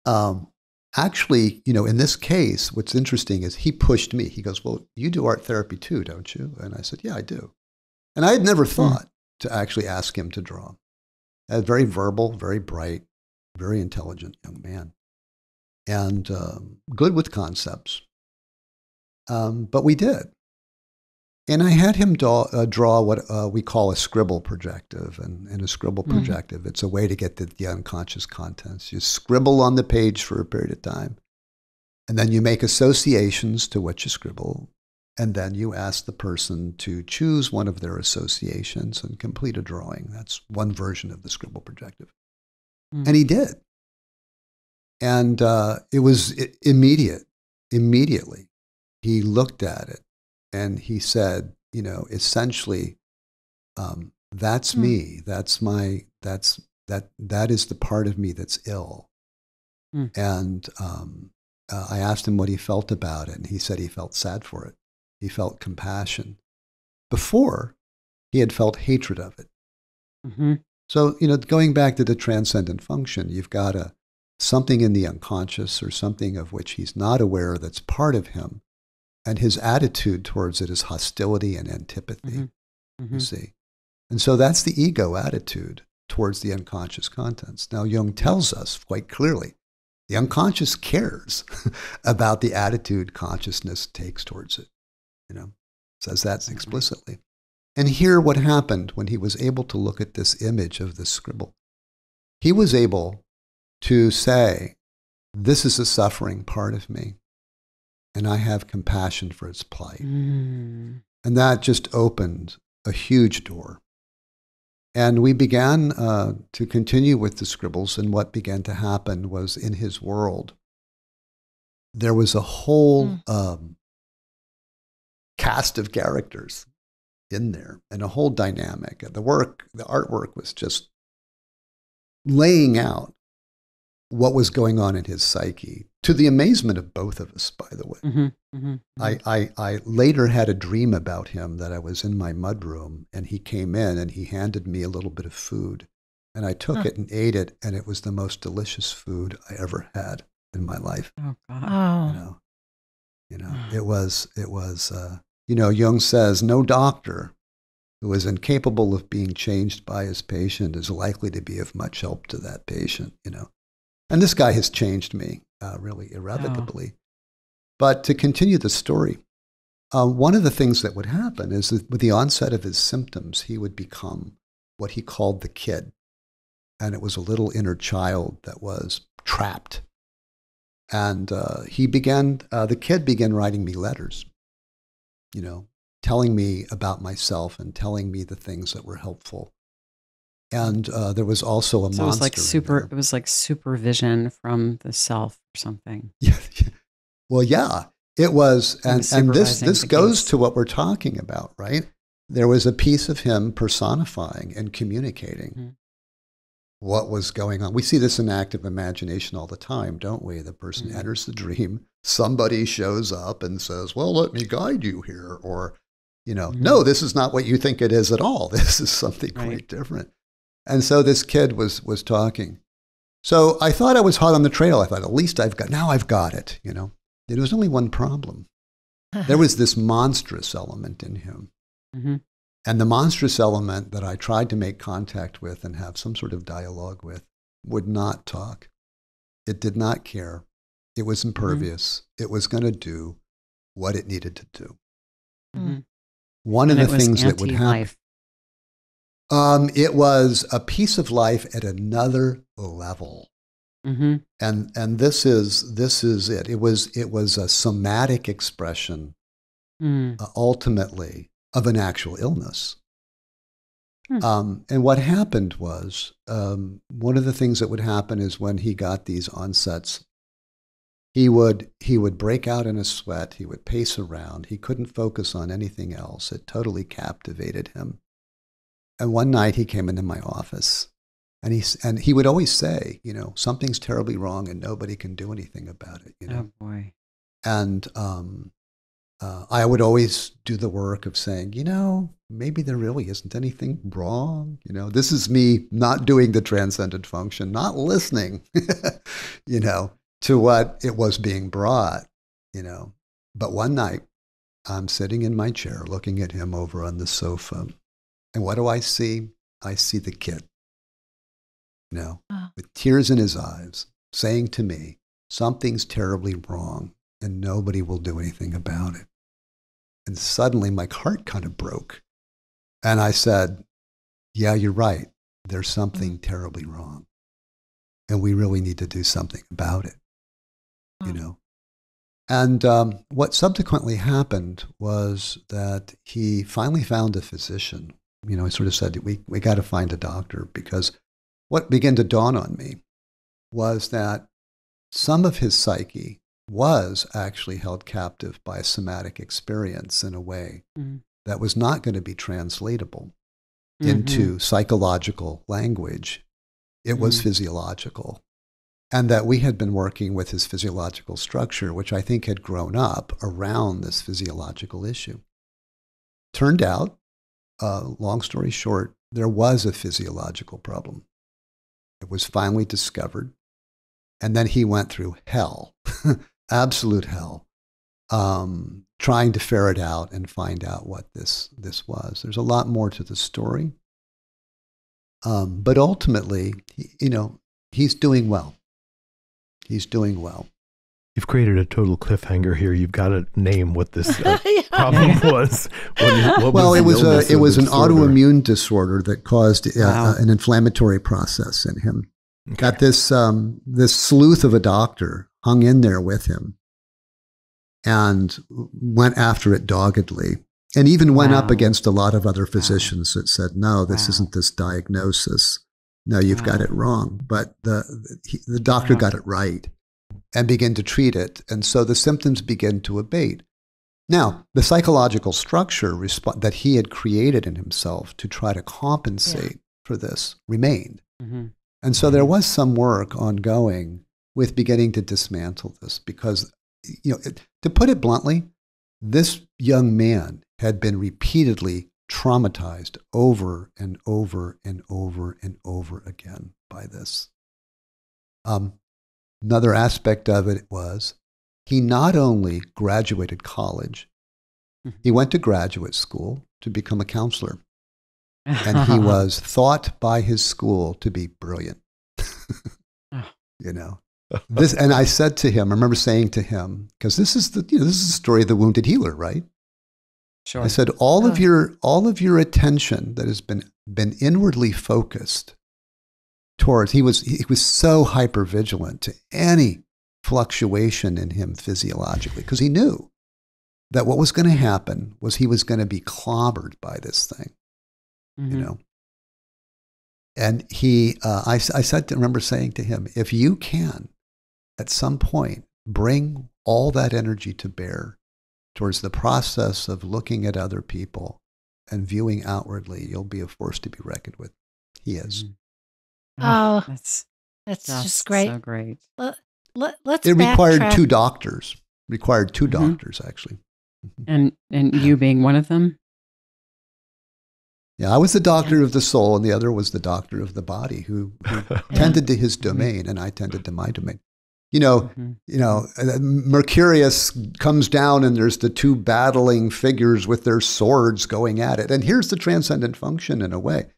um, actually, you know, in this case, what's interesting is he pushed me. He goes, Well, you do art therapy too, don't you? And I said, Yeah, I do. And I had never hmm. thought to actually ask him to draw. A very verbal, very bright, very intelligent young man, and um, good with concepts. Um, but we did. And I had him draw, uh, draw what uh, we call a scribble projective. And in a scribble Mm. projective, it's a way to get the, the unconscious contents. You scribble on the page for a period of time, and then you make associations to what you scribble. And then you ask the person to choose one of their associations and complete a drawing. That's one version of the scribble projective. Mm. And he did. And uh, it was immediate, immediately. He looked at it and he said, you know, essentially, um, that's Hmm. me. That's my, that's, that, that is the part of me that's ill. Hmm. And um, uh, I asked him what he felt about it, and he said he felt sad for it. He felt compassion. Before, he had felt hatred of it. Mhm. So, you know, going back to the transcendent function, you've got a something in the unconscious or something of which he's not aware that's part of him. And his attitude towards it is hostility and antipathy, Mhm. you Mhm. see. And so that's the ego attitude towards the unconscious contents. Now, Jung tells us quite clearly the unconscious cares <laughs> about the attitude consciousness takes towards it, you know, says that explicitly. And here, what happened when he was able to look at this image of this scribble, he was able to say, This is a suffering part of me, and I have compassion for its plight. Mm. And that just opened a huge door. And we began uh, to continue with the scribbles, and what began to happen was in his world, there was a whole Mm. um, cast of characters in there and a whole dynamic. The work, the artwork was just laying out what was going on in his psyche to the amazement of both of us, by the way. Mhm. Mhm. I, I, I later had a dream about him that I was in my mudroom and he came in and he handed me a little bit of food. And I took Huh. it and ate it, and it was the most delicious food I ever had in my life. Oh God. You Oh, know, you know, <sighs> it was, it was, uh, you know, Jung says, no doctor who is incapable of being changed by his patient is likely to be of much help to that patient, you know. And this guy has changed me uh, really irrevocably. But to continue the story, uh, one of the things that would happen is that with the onset of his symptoms, he would become what he called the kid. And it was a little inner child that was trapped. And uh, he began, uh, the kid began writing me letters, you know, telling me about myself and telling me the things that were helpful. And uh, there was also a So it was like monster super. It was like supervision from the self or something. <laughs> Yeah. Well, yeah, it was, and and this this goes case. to what we're talking about, right? There was a piece of him personifying and communicating Mhm. what was going on. We see this in active imagination all the time, don't we? The person Mhm. enters the dream, somebody shows up and says, "Well, let me guide you here," or you know, Mhm. "No, this is not what you think it is at all. <laughs> This is something Right. quite different." And so this kid was was talking. So I thought I was hot on the trail. I thought, at least I've got now I've got it, you know. There was only one problem. <laughs> There was this monstrous element in him. hmm And the monstrous element that I tried to make contact with and have some sort of dialogue with would not talk. It did not care. It was impervious. It was going to do what it needed to do. hmm One And of the things that would happen. Um, it was a piece of life at another level. hmm and and this is this is it it was it was a somatic expression Mm. uh, ultimately of an actual illness Hmm. um, and what happened was um, one of the things that would happen is when he got these onsets he would he would break out in a sweat he would pace around he couldn't focus on anything else it totally captivated him and one night he came into my office and he, and he would always say, you know, something's terribly wrong and nobody can do anything about it, you know. Oh boy. And um, uh, I would always do the work of saying, you know, maybe there really isn't anything wrong. You know, this is me not doing the transcendent function, not listening, <laughs> you know, to what it was being brought, you know. But one night, I'm sitting in my chair looking at him over on the sofa. And what do I see? I see the kid, you know, Oh. with tears in his eyes, saying to me, Something's terribly wrong and nobody will do anything about it. And suddenly my heart kind of broke. And I said, Yeah, you're right. There's something terribly wrong. And we really need to do something about it, you Mm. know. And um, what subsequently happened was that he finally found a physician. You know, I sort of said, we, we got to find a doctor because what began to dawn on me was that some of his psyche was actually held captive by a somatic experience in a way Mhm. that was not going to be translatable Mhm. into psychological language. It was Mhm. physiological. And that we had been working with his physiological structure, which I think had grown up around this physiological issue. Turned out, uh, long story short, there was a physiological problem. It was finally discovered. And then he went through hell, <laughs> absolute hell, um, trying to ferret out and find out what this, this was. There's a lot more to the story. Um, but ultimately, you know, he's doing well. He's doing well. You've created a total cliffhanger here. You've got to name what this uh, <laughs> Yeah. problem was. What, what well, the it was a it was an disorder? autoimmune disorder that caused uh, Wow. uh, an inflammatory process in him. Okay. That this um, this sleuth of a doctor hung in there with him and went after it doggedly, and even went up against a lot of other physicians that said, "No, this Wow. isn't this diagnosis. No, you've got it wrong." But the he, the doctor Wow. got it right and begin to treat it, and so the symptoms begin to abate. Now, the psychological structure resp- that he had created in himself to try to compensate for this remained. Mhm. And so there was some work ongoing with beginning to dismantle this because, you know, it, to put it bluntly, this young man had been repeatedly traumatized over and over and over and over again by this. Um, another aspect of it was he not only graduated college, he went to graduate school to become a counselor and he <laughs> was thought by his school to be brilliant. <sighs> You know, this, and I said to him, I remember saying to him, because this is the you know, this is the story of the wounded healer, right? sure. I said, all of your all of your attention that has been been inwardly focused towards he was he was so hyper vigilant to any fluctuation in him physiologically because he knew that what was going to happen was he was going to be clobbered by this thing you Mhm. know. And he, uh, I, I said, to, remember saying to him, if you can, at some point, bring all that energy to bear towards the process of looking at other people and viewing outwardly, you'll be a force to be reckoned with. He is. Mhm. Oh, that's, That's that's just great. So great. Let, let's It required backtrack. two doctors. Required two Mhm. doctors, actually. And and you <clears throat> being one of them. Yeah, I was the doctor of the soul, and the other was the doctor of the body, who, who <laughs> tended to his domain, and I tended to my domain. You know, Mhm. you know, uh, Mercurius comes down and there's the two battling figures with their swords going at it. And here's the transcendent function in a way,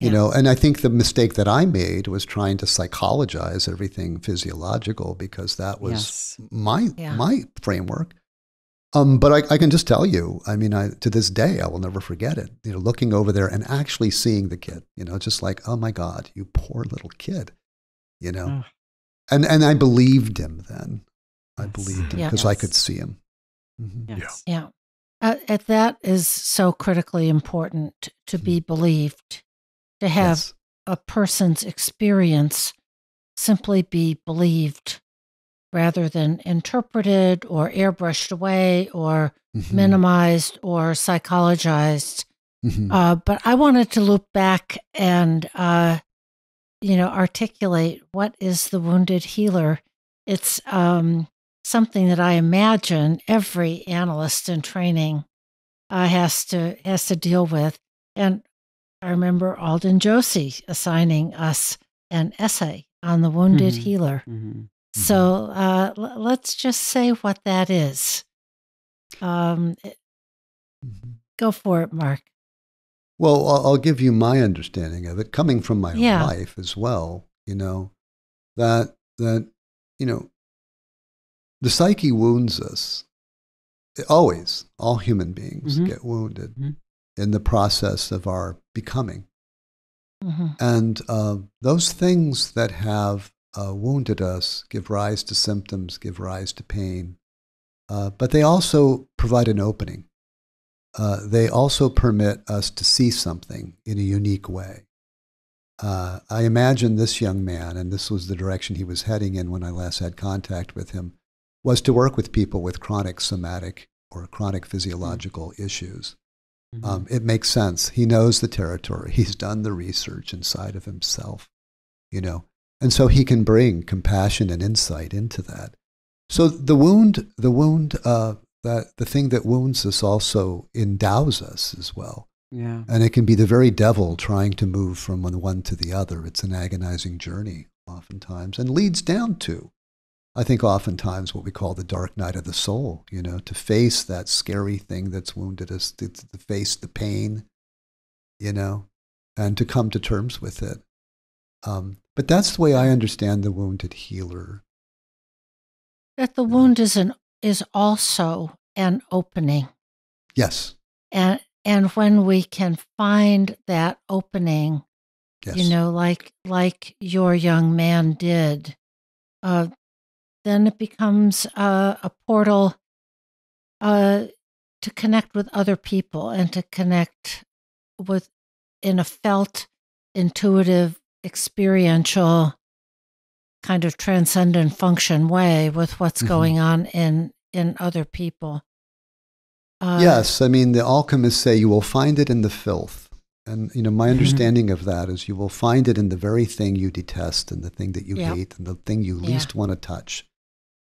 you Yeah. know. And I think the mistake that I made was trying to psychologize everything physiological because that was Yes. my Yeah. my framework. Um, but I, I can just tell you, I mean, I, to this day, I will never forget it. You know, looking over there and actually seeing the kid, you know, just like, oh my God, you poor little kid, you know. Oh, And and I believed him then. I Yes. believed him Yeah. because I could see him. Mhm. yes. Yeah. Uh, uh, that is so critically important to be believed, to have Yes. a person's experience simply be believed rather than interpreted or airbrushed away or Mhm. minimized or psychologized. Mhm. Uh, but I wanted to loop back and, uh, you know, articulate what is the wounded healer. It's um, something that I imagine every analyst in training uh, has to has to deal with. And I remember Alden Josey assigning us an essay on the wounded Mhm. healer. Mhm. So uh, l- let's just say what that is. Um, it- Mhm. go for it, Mark. Well, I'll, I'll give you my understanding of it, coming from my Yeah. life as well. You know, that that you know, the psyche wounds us. Always, all human beings Mhm. get wounded Mhm. In the process of our becoming. hmm And uh, those things that have uh, wounded us give rise to symptoms, give rise to pain, uh, but they also provide an opening. Uh, they also permit us to see something in a unique way. Uh, I imagine this young man, and this was the direction he was heading in when I last had contact with him, was to work with people with chronic somatic or chronic physiological issues. Mm-hmm. Um, it makes sense. He knows the territory. He's done the research inside of himself, you know, and so he can bring compassion and insight into that. So the wound, the wound, uh, that the thing that wounds us also endows us as well, yeah. and it can be the very devil trying to move from one one to the other. It's an agonizing journey, oftentimes, and leads down to, I think, oftentimes what we call the dark night of the soul. You know, to face that scary thing that's wounded us, to, to face the pain, you know, and to come to terms with it. Um, but that's the way I understand the wounded healer. That the wound is an is also an opening, Yes, and and when we can find that opening, yes, you know, like like your young man did, uh, then it becomes a, a portal uh, to connect with other people and to connect with in a felt, intuitive, experiential kind of transcendent function way with what's Mhm. going on in in other people. Uh, yes. I mean, the alchemists say you will find it in the filth. And, you know, my Mhm. understanding of that is you will find it in the very thing you detest and the thing that you Yep. hate and the thing you Yeah. least want to touch.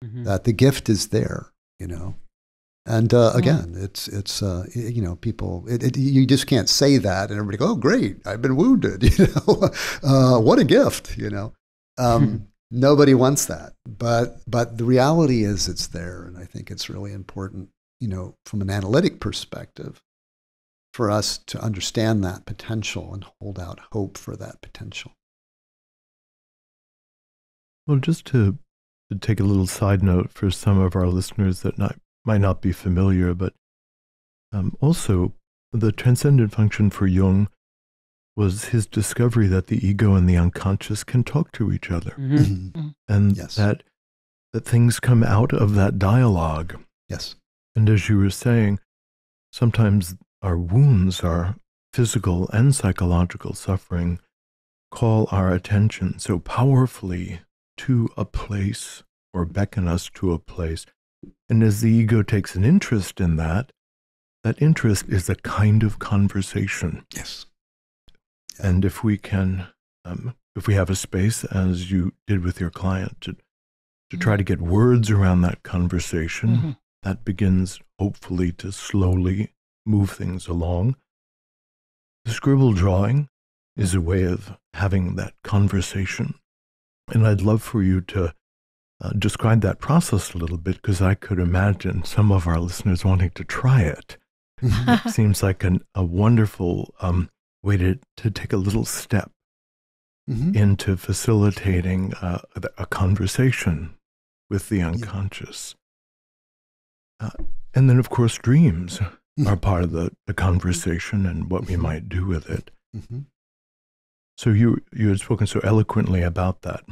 Mhm. That the gift is there, you know. And uh, again, it's, it's uh, you know, people, it, it, you just can't say that and everybody go, oh, great, I've been wounded, <laughs> you know. uh, what a gift, you know. Um, <laughs> nobody wants that. But, but the reality is it's there. And I think it's really important, you know, from an analytic perspective, for us to understand that potential and hold out hope for that potential. Well, just to, to take a little side note for some of our listeners that not, might not be familiar, but um, also the transcendent function for Jung was his discovery that the ego and the unconscious can talk to each other, Mhm. and Yes. that that things come out of that dialogue. Yes. And as you were saying, sometimes our wounds, our physical and psychological suffering, call our attention so powerfully to a place or beckon us to a place. And as the ego takes an interest in that, that interest is a kind of conversation. Yes. And if we can, um, if we have a space, as you did with your client, to, to try to get words around that conversation, Mhm. that begins hopefully to slowly move things along. The scribble drawing is a way of having that conversation. And I'd love for you to uh, describe that process a little bit because I could imagine some of our listeners wanting to try it. It <laughs> seems like an, a wonderful um, way to, to take a little step Mhm. into facilitating uh, a- a conversation with the unconscious. Uh, and then, of course, dreams Mhm. are part of the, the conversation and what we might do with it. Mhm. So you you had spoken so eloquently about that,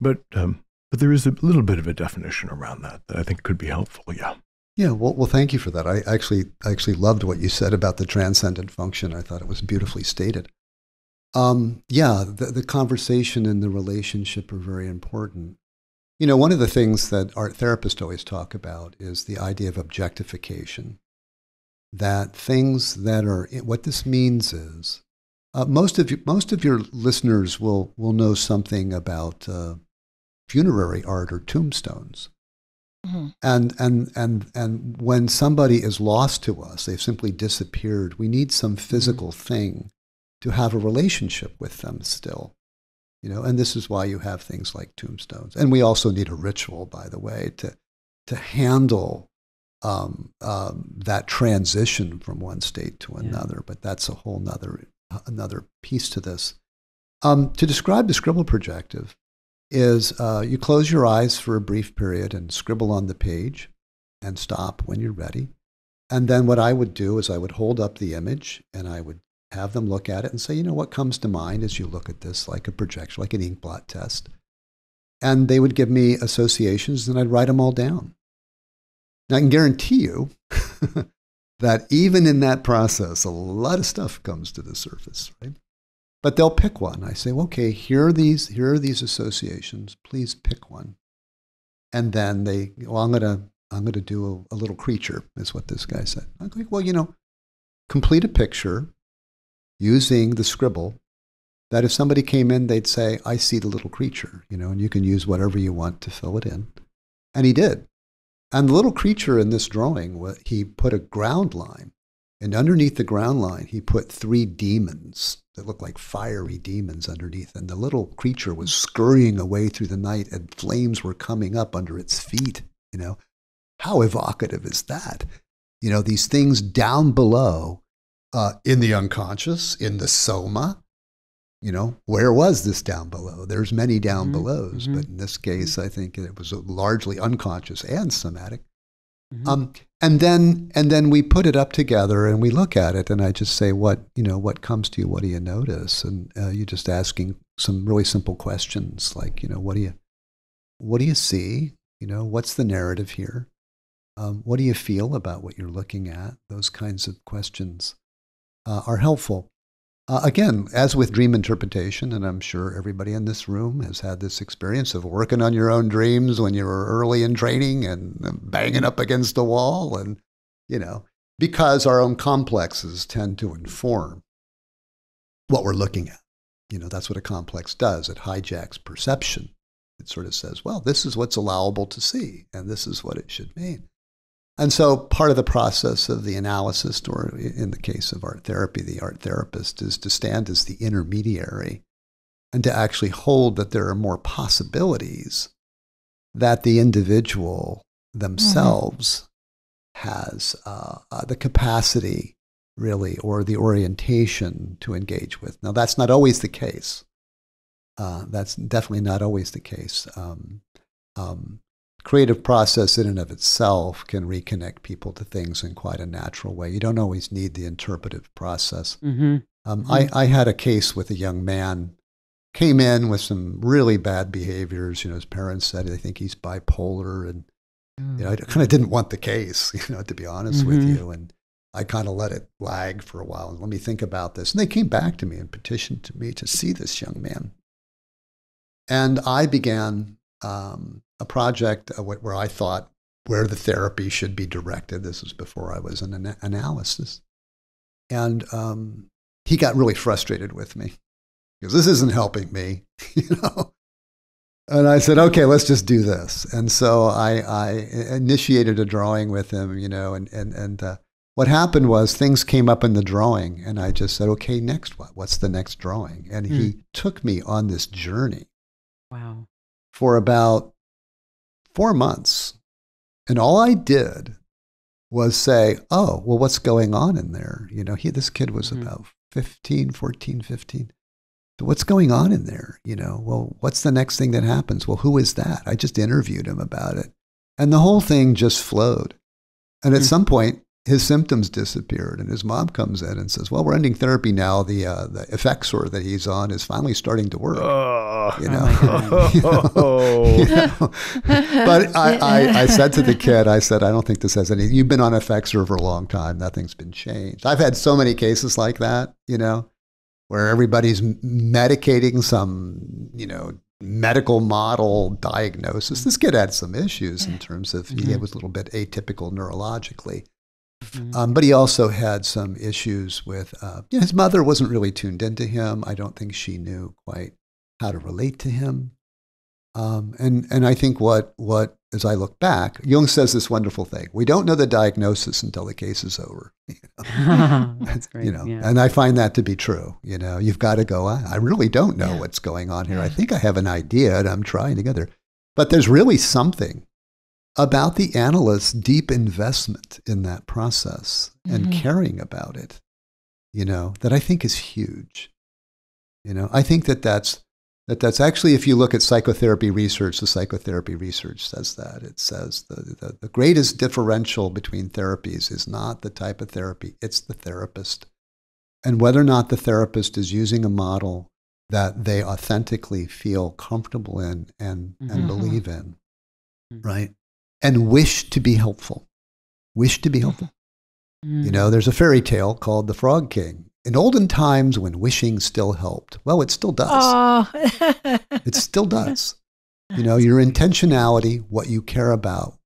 but um, but there is a little bit of a definition around that that I think could be helpful. Yeah. Yeah, well, well, thank you for that. I actually I actually loved what you said about the transcendent function. I thought it was beautifully stated. Um, yeah, the, the conversation and the relationship are very important. You know, one of the things that art therapists always talk about is the idea of objectification. That things that are what this means is uh, most of you, most of your listeners will will know something about uh, funerary art or tombstones. Mhm. And, and, and, and when somebody is lost to us, they've simply disappeared, we need some physical thing to have a relationship with them still. You know, and this is why you have things like tombstones. And we also need a ritual, by the way, to, to handle um, um, that transition from one state to Yeah. another. But that's a whole nother another piece to this. Um, to describe the scribble projective is uh, you close your eyes for a brief period and scribble on the page and stop when you're ready. And then what I would do is I would hold up the image and I would have them look at it and say, you know, what comes to mind as you look at this, like a projection, like an ink blot test. And they would give me associations and I'd write them all down. Now, I can guarantee you <laughs> that even in that process, a lot of stuff comes to the surface, right? But they'll pick one. I say, okay, here are these, here are these associations. Please pick one. And then they, well, I'm gonna, I'm gonna do a, a little creature, is what this guy said. I'm like, well, you know, complete a picture using the scribble that if somebody came in, they'd say, I see the little creature, you know, and you can use whatever you want to fill it in. And he did. And the little creature in this drawing, he put a ground line. And underneath the ground line, he put three demons that looked like fiery demons underneath. And the little creature was scurrying away through the night, and flames were coming up under its feet. You know, how evocative is that? You know, these things down below uh, in the unconscious, in the soma. You know, where was this down below? There's many down Mhm, belows, mhm. but in this case, I think it was largely unconscious and somatic. Mhm. Um, and then and then we put it up together and we look at it, and I just say, what you know, what comes to you? What do you notice? And uh, you're just asking some really simple questions like, you know, what do you what do you see? You know, what's the narrative here? Um, what do you feel about what you're looking at? Those kinds of questions uh, are helpful. Uh, again, as with dream interpretation, and I'm sure everybody in this room has had this experience of working on your own dreams when you were early in training and uh, banging up against the wall, and you know, because our own complexes tend to inform what we're looking at. You know, that's what a complex does. It hijacks perception. It sort of says, well, this is what's allowable to see, and this is what it should mean. And so part of the process of the analyst, or in the case of art therapy, the art therapist, is to stand as the intermediary and to actually hold that there are more possibilities that the individual themselves has uh, uh, the capacity, really, or the orientation to engage with. Now, that's not always the case. Uh, that's definitely not always the case. Um, um, creative process in and of itself can reconnect people to things in quite a natural way. You don't always need the interpretive process. Mhm. Um, Mhm. I, I had a case with a young man, came in with some really bad behaviors. You know, his parents said they think he's bipolar, and you know, I kind of didn't want the case. <laughs> You know, to be honest with Mhm. you, and I kind of let it lag for a while and let me think about this. And they came back to me and petitioned to me to see this young man, and I began um, a project uh, where I thought where the therapy should be directed. This was before I was an ana- analysis. And um, he got really frustrated with me because this isn't helping me, <laughs> you know. And I said, okay, let's just do this. And so I, I initiated a drawing with him, you know, and, and, and uh, what happened was things came up in the drawing, and I just said, okay, next what? What's the next drawing? And he took me on this journey Wow. For about four months. And all I did was say, oh, well, what's going on in there? You know, he, this kid was Mhm. about 15, 14, 15. So what's going on in there? You know, well, what's the next thing that happens? Well, who is that? I just interviewed him about it. And the whole thing just flowed. And at Hmm. some point, his symptoms disappeared, and his mom comes in and says, "Well, we're ending therapy now. The uh, the Effexor that he's on is finally starting to work." <laughs> you know, Oh You <laughs> know? You know? but I, I, I said to the kid, I said, I don't think this has any. You've been on Effexor for a long time. Nothing's been changed. I've had so many cases like that, you know, where everybody's medicating some, you know, medical model diagnosis. This kid had some issues in terms of he Mhm. was a little bit atypical neurologically. Mhm. Um, but he also had some issues with uh, you know, his mother wasn't really tuned into him. I don't think she knew quite how to relate to him. Um, and and I think what what as I look back, Jung says this wonderful thing: we don't know the diagnosis until the case is over. <laughs> You know? <laughs> That's great. You know, yeah. and I find that to be true. You know, you've got to go. I, I really don't know Yeah. what's going on here. I think I have an idea, and I'm trying to get there. But there's really something about the analyst's deep investment in that process and Mhm. caring about it, you know, that I think is huge. You know, I think that that's that that's actually if you look at psychotherapy research, the psychotherapy research says that it says the, the, the greatest differential between therapies is not the type of therapy, it's the therapist. And whether or not the therapist is using a model that they authentically feel comfortable in and, and Mhm. believe in, Mhm. right? And wish to be helpful. Wish to be helpful. You know, there's a fairy tale called The Frog King. In olden times when wishing still helped. Well, it still does. Oh, <laughs> It still does. You know, your intentionality, what you care about.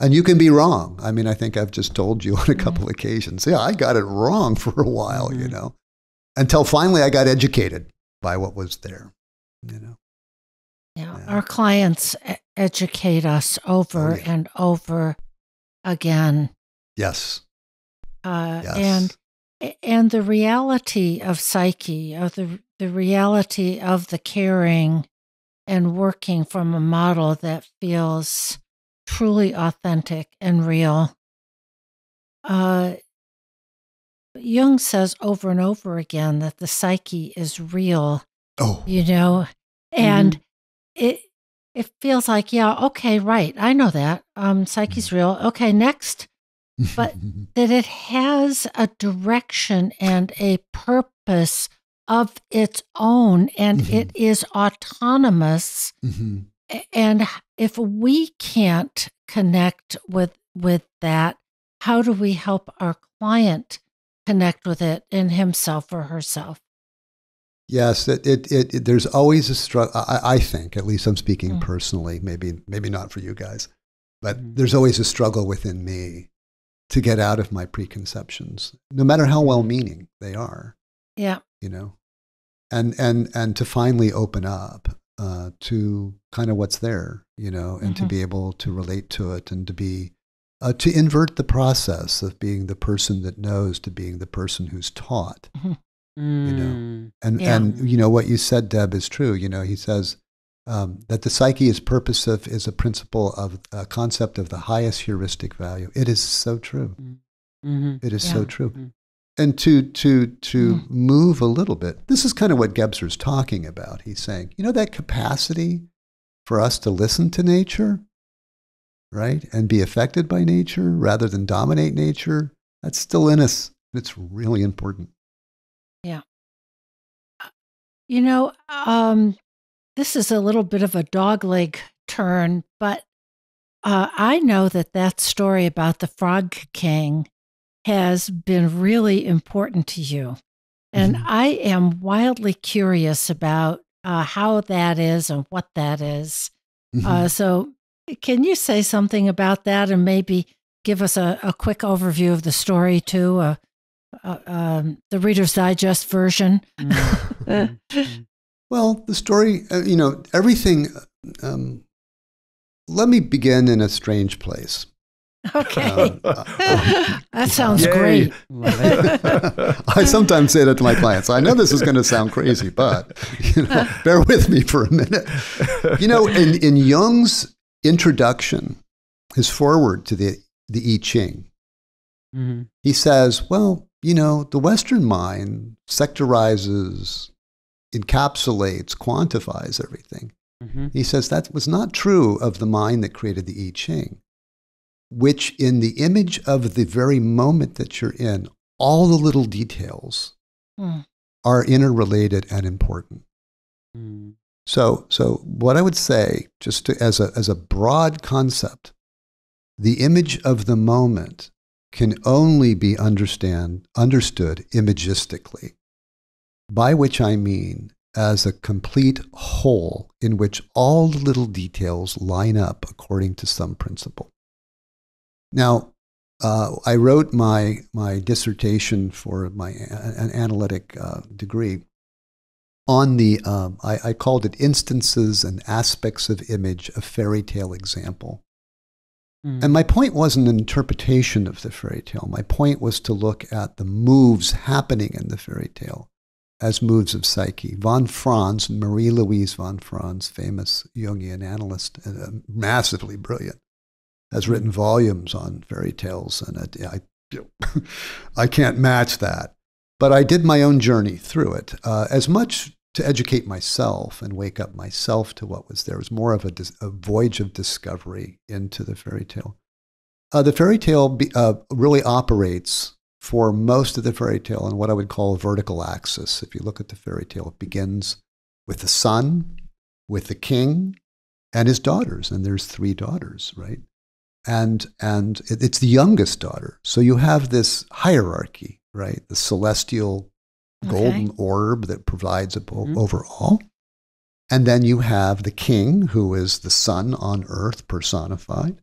And you can be wrong. I mean, I think I've just told you <laughs> on a couple occasions. Yeah, I got it wrong <laughs> for a while, you Mhm. know, until finally I got educated by what was there, you know. Yeah, our clients educate us over Oh, yeah. and over again, Yes. uh, Yes. and and the reality of psyche, of the the reality of the caring and working from a model that feels truly authentic and real. Uh, Jung says over and over again that the psyche is real Oh, you know and it it feels like yeah okay right i know that um psyche's real okay next but- <laughs> that it has a direction and a purpose of its own and Mhm. it is autonomous Mhm. And if we can't connect with with that how do we help our client connect with it in himself or herself Yes, it, it, it, there's always a struggle. I, I think, at least I'm speaking Mm. personally, maybe, maybe not for you guys, but Mm. there's always a struggle within me to get out of my preconceptions, no matter how well meaning they are, yeah you know, and, and, and to finally open up uh, to kind of what's there, you know, and to Mhm. be able to relate to it and to be, uh, to invert the process of being the person that knows to being the person who's taught Mm. and Yeah. and you know what you said, Deb, is true. You know, he says um, that the psyche is purposive is a principle of a concept of the highest heuristic value. It is so true. Mhm. It is Yeah. so true. Mhm. And to to to Mm. move a little bit, this is kind of what Gebser's talking about. He's saying, you know, that capacity for us to listen to nature, right, and be affected by nature rather than dominate nature. That's still in us. It's really important. You know, um, this is a little bit of a dogleg turn, but uh, I know that that story about the Frog King has been really important to you. And Mhm. I am wildly curious about uh, how that is and what that is. Mhm. Uh, so, can you say something about that and maybe give us a, a quick overview of the story, too? Uh, uh, um, the Reader's Digest version. Mhm. <laughs> Well, the story, uh, you know, everything. Um, let me begin in a strange place. Okay. Um, uh, <laughs> that sounds great. <laughs> I sometimes say that to my clients. I know this is going to sound crazy, but you know, bear with me for a minute. You know, in, in Jung's introduction, his foreword to the, the I Ching, Mhm. he says, well, you know, the Western mind sectorizes, encapsulates, quantifies everything. Mhm. He says that was not true of the mind that created the I Ching, which, in the image of the very moment that you're in, all the little details Hmm. are interrelated and important. Mm. So, so what I would say, just to, as, a, as a broad concept, the image of the moment can only be understand, understood imagistically, by which I mean as a complete whole in which all the little details line up according to some principle. Now, uh, I wrote my, my dissertation for my an analytic uh, degree on the, um, I, I called it Instances and Aspects of Image, a Fairy Tale Example. Mm. And my point wasn't an interpretation of the fairy tale. My point was to look at the moves happening in the fairy tale as moves of psyche. Von Franz, Marie Louise von Franz, famous Jungian analyst, and uh, massively brilliant, has written volumes on fairy tales, and it, I, <laughs> I can't match that. But I did my own journey through it, uh, as much to educate myself and wake up myself to what was there. It was more of a, a voyage of discovery into the fairy tale. Uh, the fairy tale be, uh, really operates for most of the fairy tale on what I would call a vertical axis. If you look at the fairy tale, it begins with the sun, with the king, and his daughters. And there's three daughters, right? And, and it, it's the youngest daughter. So you have this hierarchy, right? The celestial okay. golden orb that provides a mm-hmm. overall. And then you have the king, who is the sun on earth personified,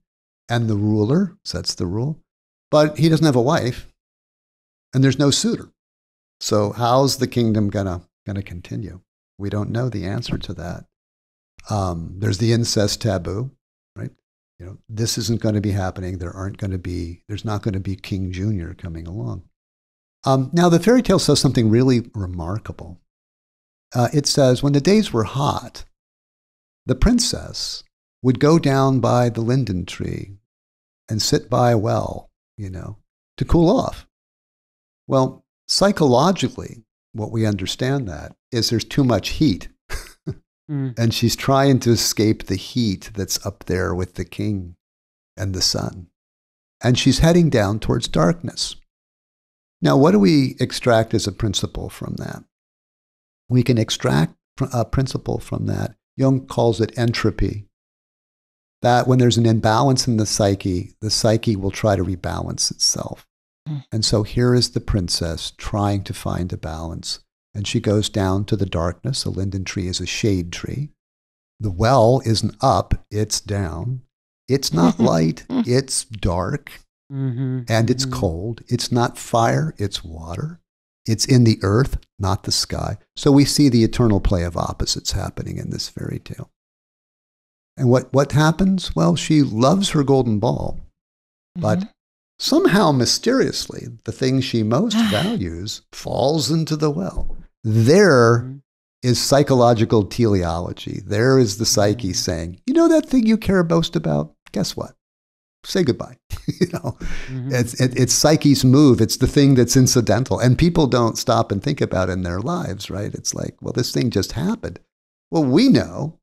and the ruler sets the rule. But he doesn't have a wife, and there's no suitor. So how's the kingdom gonna gonna continue? We don't know the answer to that. Um, there's the incest taboo, right? You know, this isn't going to be happening. There aren't going to be. There's not going to be King Junior coming along. Um, now, the fairy tale says something really remarkable. Uh, it says, when the days were hot, the princess would go down by the linden tree and sit by a well, you know, to cool off. Well, psychologically, what we understand that is there's too much heat. mm. And she's trying to escape the heat that's up there with the king and the sun. And she's heading down towards darkness. Now, what do we extract as a principle from that? We can extract a principle from that. Jung calls it entropy. That when there's an imbalance in the psyche, the psyche will try to rebalance itself. Mm. And so here is the princess trying to find a balance. And she goes down to the darkness. A linden tree is a shade tree. The well isn't up, it's down. It's not <laughs> light, it's dark. Mm-hmm. And it's mm-hmm. cold. It's not fire, it's water. It's in the earth, not the sky. So we see the eternal play of opposites happening in this fairy tale. And what, what happens? Well, she loves her golden ball, but mm-hmm. somehow mysteriously, the thing she most <sighs> values falls into the well. There mm-hmm. is psychological teleology. There is the psyche mm-hmm. saying, You know that thing you care most about? Guess what? Say goodbye. <laughs> you know, mm-hmm. it's it, it's psyche's move. It's the thing that's incidental, and people don't stop and think about in their lives, right? It's like, well, this thing just happened. Well, we know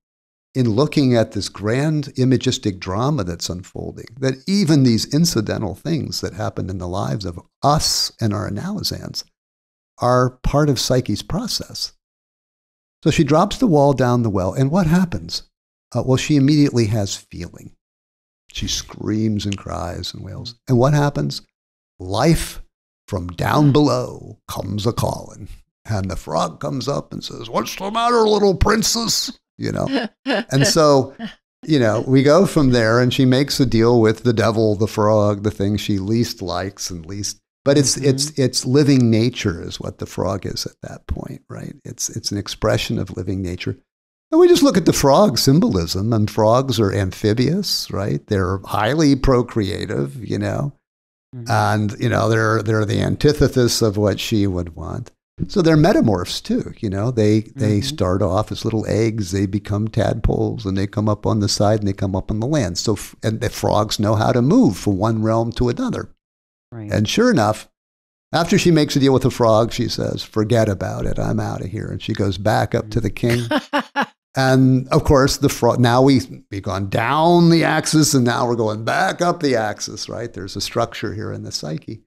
in looking at this grand imagistic drama that's unfolding that even these incidental things that happen in the lives of us and our analysands are part of psyche's process. So she drops the wall down the well, and what happens? Uh, well, she immediately has feeling. She screams and cries and wails. And what happens? Life from down below comes a calling. And the frog comes up and says, What's the matter, little princess? You know? and so, you know, we go from there and she makes a deal with the devil, the frog, the thing she least likes and least but it's mm-hmm. it's it's living nature is what the frog is at that point, right? It's it's an expression of living nature. And we just look at the frog symbolism, and frogs are amphibious, right? They're highly procreative, you know, mm-hmm. and you know they're they're the antithesis of what she would want. So they're metamorphs too, you know. They they mm-hmm. start off as little eggs, they become tadpoles, and they come up on the side and they come up on the land. So and the frogs know how to move from one realm to another. Right. And sure enough, after she makes a deal with the frog, she says, "Forget about it. I'm out of here." And she goes back up to the king. <laughs> And of course, the fraud. Now we we've gone down the axis, and now we're going back up the axis. Right? There's a structure here in the psyche,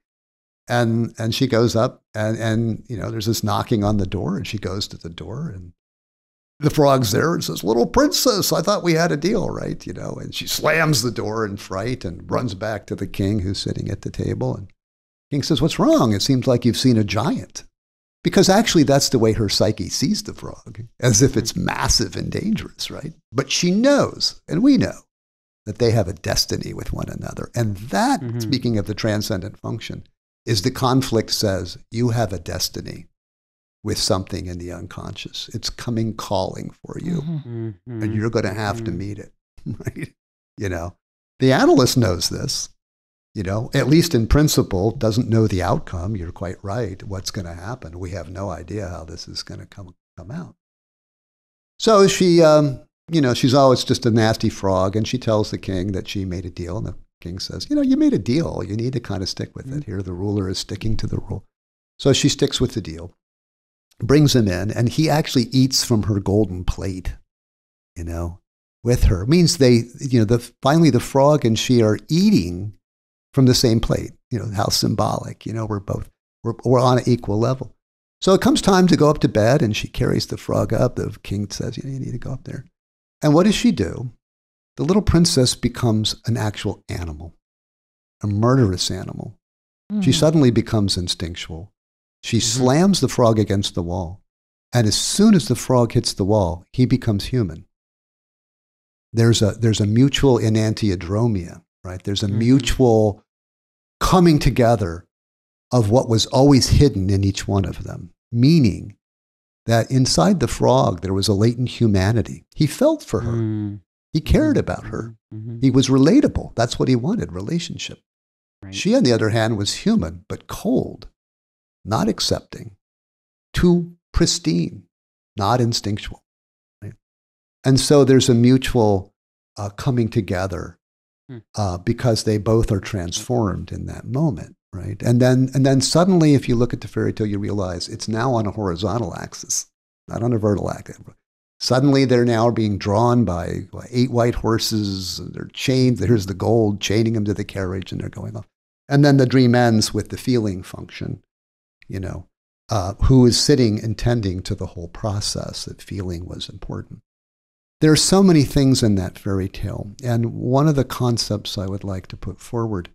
and and she goes up, and and you know, there's this knocking on the door, and she goes to the door, and the frog's there and says, "Little princess, I thought we had a deal, right?" You know, and she slams the door in fright and runs back to the king, who's sitting at the table, and king says, "What's wrong? It seems like you've seen a giant." Because actually, that's the way her psyche sees the frog, as if it's massive and dangerous, right? But she knows, and we know, that they have a destiny with one another. And that, mm-hmm. speaking of the transcendent function, is the conflict says, you have a destiny with something in the unconscious. It's coming calling for you, mm-hmm. and you're going to have mm-hmm. to meet it, <laughs> right? You know, the analyst knows this you know, at least in principle, doesn't know the outcome. You're quite right. What's going to happen? We have no idea how this is going to come, come out. So she, um, you know, she's always just a nasty frog, and she tells the king that she made a deal, and the king says, You know, you made a deal. You need to kind of stick with it. Mm-hmm. Here, the ruler is sticking to the rule. So she sticks with the deal, brings him in, and he actually eats from her golden plate, you know, with her. It means they, you know, the, finally the frog and she are eating from the same plate. You know, how symbolic. You know, we're both, we're, we're on an equal level. So it comes time to go up to bed, and she carries the frog up. The king says, You, know, you need to go up there. And what does she do? The little princess becomes an actual animal, a murderous animal. She Mm. suddenly becomes instinctual. She Mhm. slams the frog against the wall. And as soon as the frog hits the wall, he becomes human. There's a, there's a mutual enantiodromia, right? There's a Mhm. mutual coming together of what was always hidden in each one of them, meaning that inside the frog there was a latent humanity. He felt for her, Mm. he cared about her, Mhm. he was relatable. That's what he wanted relationship. Right. She, on the other hand, was human, but cold, not accepting, too pristine, not instinctual. right? And so there's a mutual uh, coming together Hmm. uh, because they both are transformed in that moment, right? And then, and then suddenly, if you look at the fairy tale, you realize it's now on a horizontal axis, not on a vertical axis. Suddenly, they're now being drawn by eight white horses. They're chained. There's the gold chaining them to the carriage, and they're going off. And then the dream ends with the feeling function, you know, uh, who is sitting and tending to the whole process that feeling was important. There are so many things in that fairy tale. And one of the concepts I would like to put forward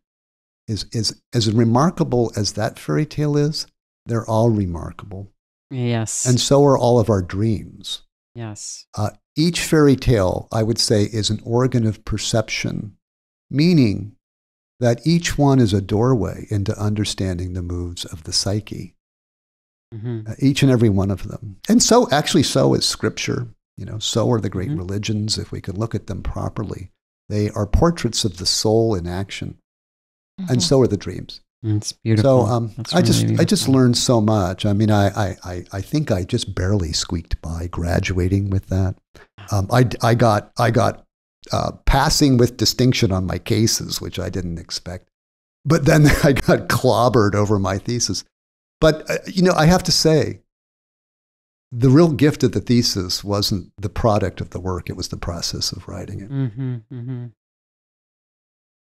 is, is as remarkable as that fairy tale is, they're all remarkable. Yes. And so are all of our dreams. yes. Uh, each fairy tale, I would say, is an organ of perception, meaning that each one is a doorway into understanding the moves of the psyche, Mhm. uh, each and every one of them. And so, actually, so is scripture. You know, so are the great Mhm. religions, if we can look at them properly. They are portraits of the soul in action, and Mhm. so are the dreams. It's beautiful. So um, That's I just really I just learned so much. I mean, I, I, I, I think I just barely squeaked by graduating with that. Um, I, I got I got uh, passing with distinction on my cases, which I didn't expect. But then <laughs> I got clobbered over my thesis. But uh, you know, I have to say, the real gift of the thesis wasn't the product of the work; it was the process of writing it. Mm-hmm, mm-hmm.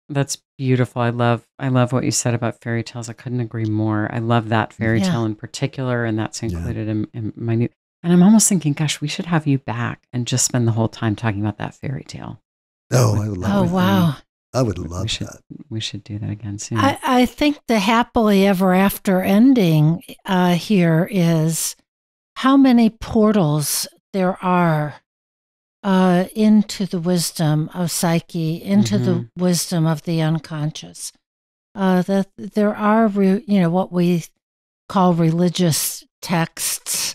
That's beautiful. I love I love what you said about fairy tales. I couldn't agree more. I love that fairy Yeah. tale in particular, and that's Yeah. included in, in my new. And I'm almost thinking, gosh, we should have you back and just spend the whole time talking about that fairy tale. Oh, I would love Oh, it. wow. I would We love should- that. We should do that again soon. I, I think the happily ever after ending uh, here is how many portals there are uh, into the wisdom of psyche, into the Mhm. wisdom of the unconscious. Uh, that there are, re, you know, what we call religious texts.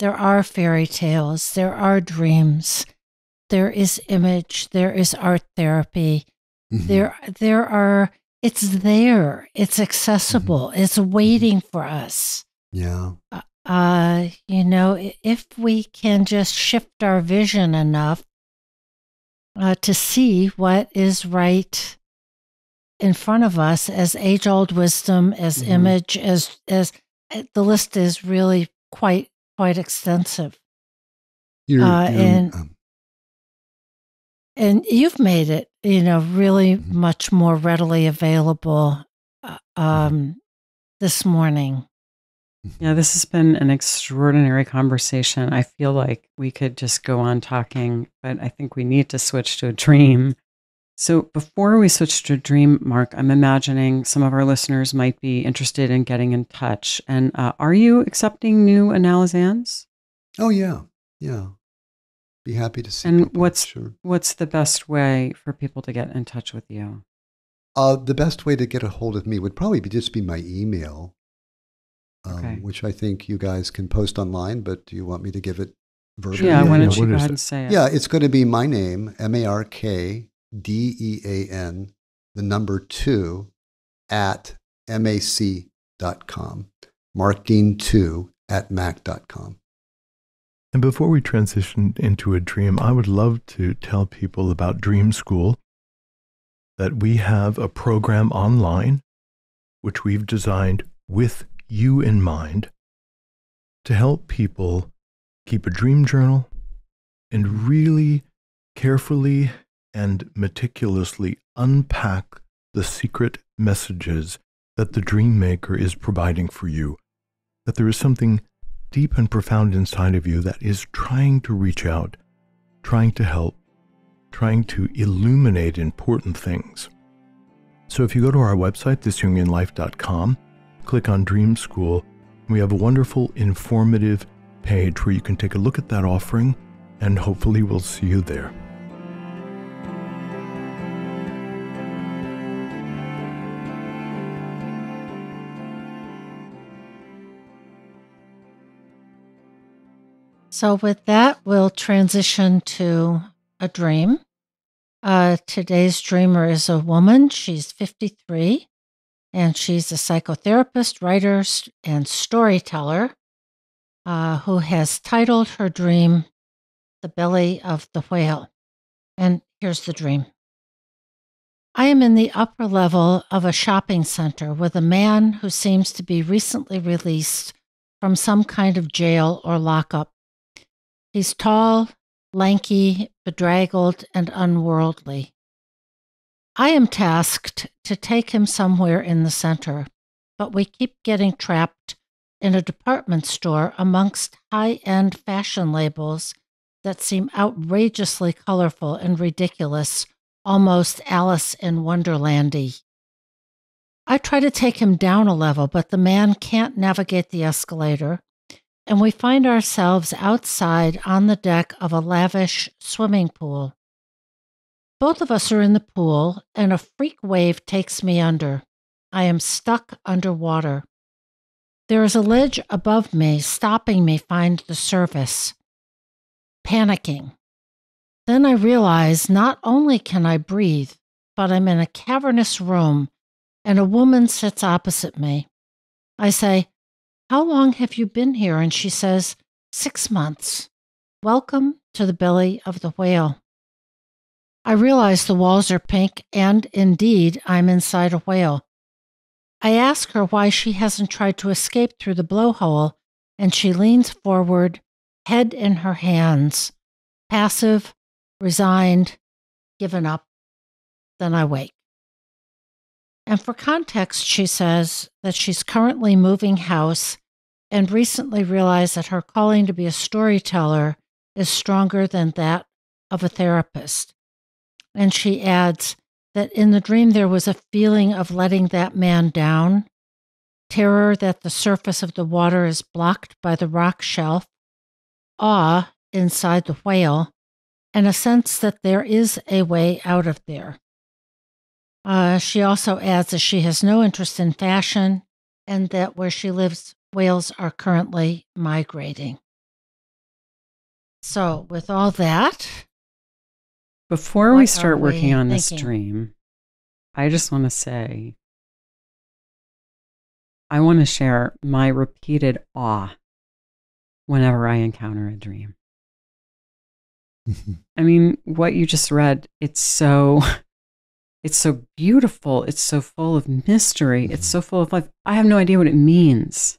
There are fairy tales. There are dreams. There is image. There is art therapy Mhm. there there are it's there it's accessible it's waiting for us Yeah. uh you know if we can just shift our vision enough uh, to see what is right in front of us as age old wisdom as Mhm. image as as uh, the list is really quite quite extensive You're, Uh, you're, and- um, and you've made it you know really Mhm. much more readily available uh, um this morning Yeah, this has been an extraordinary conversation. I feel like we could just go on talking, but I think we need to switch to a dream. So before we switch to a dream, Mark, I'm imagining some of our listeners might be interested in getting in touch. And uh, are you accepting new analysands? Oh yeah, yeah. Be happy to see. And people, what's- sure? What's the best way for people to get in touch with you? Uh, the best way to get a hold of me would probably be just be my email, um, Okay. which I think you guys can post online. But do you want me to give it verbally? yeah, why yeah, don't you what go ahead and say it? Yeah, it's going to be my name, M A R K D E A N, the number two, at mac.com. Mark Dean 2 at mac.com. And before we transition into a dream, I would love to tell people about Dream School. that we have a program online which we've designed with you in mind to help people keep a dream journal and really carefully and meticulously unpack the secret messages that the dream maker is providing for you. That there is something deep and profound inside of you that is trying to reach out, trying to help, trying to illuminate important things. So if you go to our website, thisjungianlife.com, click on Dream School, we have a wonderful, informative page where you can take a look at that offering, and hopefully we'll see you there. So, with that, we'll transition to a dream. Uh, today's dreamer is a woman. She's 53 and she's a psychotherapist, writer, and storyteller uh, who has titled her dream The Belly of the Whale. And here's the dream I am in the upper level of a shopping center with a man who seems to be recently released from some kind of jail or lockup. He's tall, lanky, bedraggled, and unworldly. I am tasked to take him somewhere in the center, but we keep getting trapped in a department store amongst high end fashion labels that seem outrageously colorful and ridiculous, almost Alice in Wonderlandy. I try to take him down a level, but the man can't navigate the escalator, and we find ourselves outside on the deck of a lavish swimming pool. Both of us are in the pool, and a freak wave takes me under. I am stuck underwater. There is a ledge above me, stopping me find the surface. Panicking. Then I realize not only can I breathe, but I'm in a cavernous room, and a woman sits opposite me. I say, how long have you been here? And she says, Six months. Welcome to the belly of the whale. I realize the walls are pink, and indeed, I'm inside a whale. I ask her why she hasn't tried to escape through the blowhole, and she leans forward, head in her hands, passive, resigned, given up. Then I wake. And for context, she says that she's currently moving house and recently realized that her calling to be a storyteller is stronger than that of a therapist. And she adds that in the dream there was a feeling of letting that man down, terror that the surface of the water is blocked by the rock shelf, awe inside the whale, and a sense that there is a way out of there. Uh, she also adds that she has no interest in fashion and that where she lives, whales are currently migrating. So, with all that, before we start working we on thinking? this dream, I just want to say I want to share my repeated awe whenever I encounter a dream. <laughs> I mean, what you just read, it's so it's so beautiful. It's so full of mystery. It's mm-hmm. so full of life. I have no idea what it means.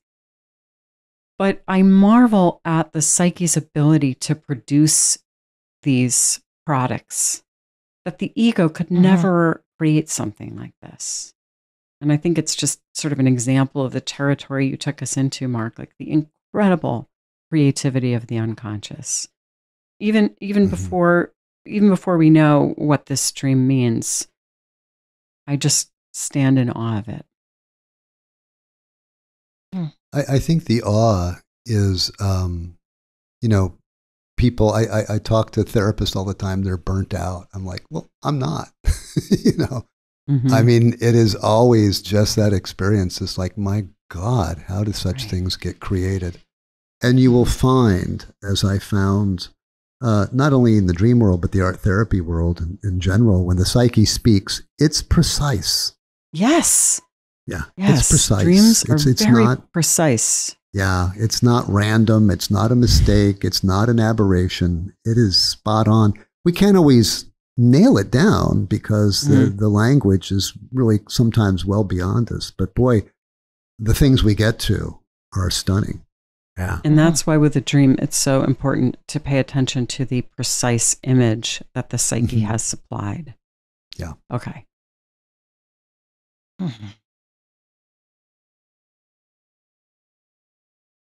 But I marvel at the psyche's ability to produce these products, that the ego could mm-hmm. never create something like this. And I think it's just sort of an example of the territory you took us into, Mark, like the incredible creativity of the unconscious. Even even mm-hmm. before even before we know what this dream means, I just stand in awe of it. Hmm. I, I think the awe is, um, you know, people. I, I, I talk to therapists all the time. They're burnt out. I'm like, well, I'm not. <laughs> you know, mm-hmm. I mean, it is always just that experience. It's like, my God, how do such right. things get created? And you will find, as I found uh, not only in the dream world, but the art therapy world in, in general, when the psyche speaks, it's precise. Yes. Yeah. Yes. It's precise. Dreams it's, are it's very not, precise. Yeah. It's not random. It's not a mistake. It's not an aberration. It is spot on. We can't always nail it down because the, Mhm. the language is really sometimes well beyond us. But boy, the things we get to are stunning. Yeah. And that's why with a dream, it's so important to pay attention to the precise image that the psyche Mhm. has supplied. Yeah. Okay. Mhm.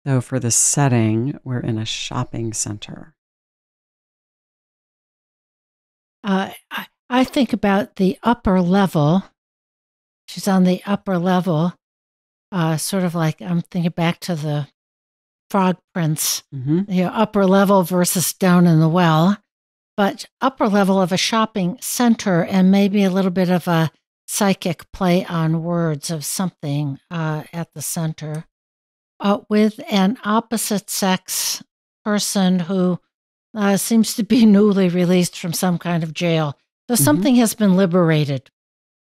So for the setting, we're in a shopping center. Uh, I, I think about the upper level. She's on the upper level, uh, sort of like I'm thinking back to the Frog Prince, hmm you know, upper level versus down in the well, but upper level of a shopping center and maybe a little bit of a psychic play on words of something uh, at the center uh, with an opposite sex person who uh, seems to be <laughs> newly released from some kind of jail. So Mhm. something has been liberated.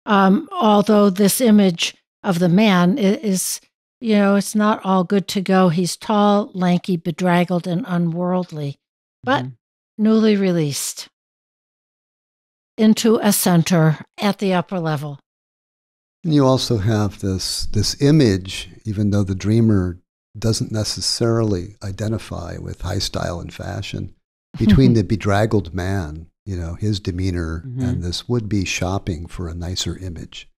Um, although this image of the man is, you know, it's not all good to go. He's tall, lanky, bedraggled, and unworldly, but Mhm. newly released into a center at the upper level. And you also have this this image, even though the dreamer doesn't necessarily identify with high style and fashion, <laughs> between the bedraggled man, you know, his demeanor, Mhm. and this would be shopping for a nicer image.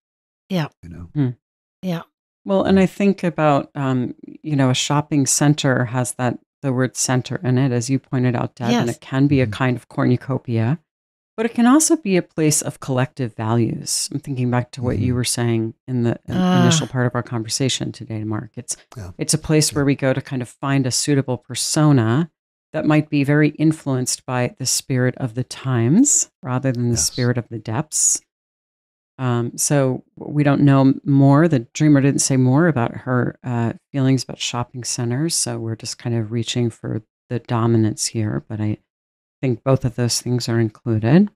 Yeah. You know. yeah. Well, and I think about, um, you know, a shopping center has that, the word center in it, as you pointed out, Deb, and it can be a Mhm. kind of cornucopia, but it can also be a place of collective values. I'm thinking back to what you Mhm. were saying in the Ah. initial part of our conversation today, Mark. It's, Yeah. it's a place where we go to kind of find a suitable persona that might be very influenced by the spirit of the times rather than the Yes. spirit of the depths. Um, so we don't know more. The dreamer didn't say more about her uh, feelings about shopping centers. So we're just kind of reaching for the dominance here. But I think both of those things are included.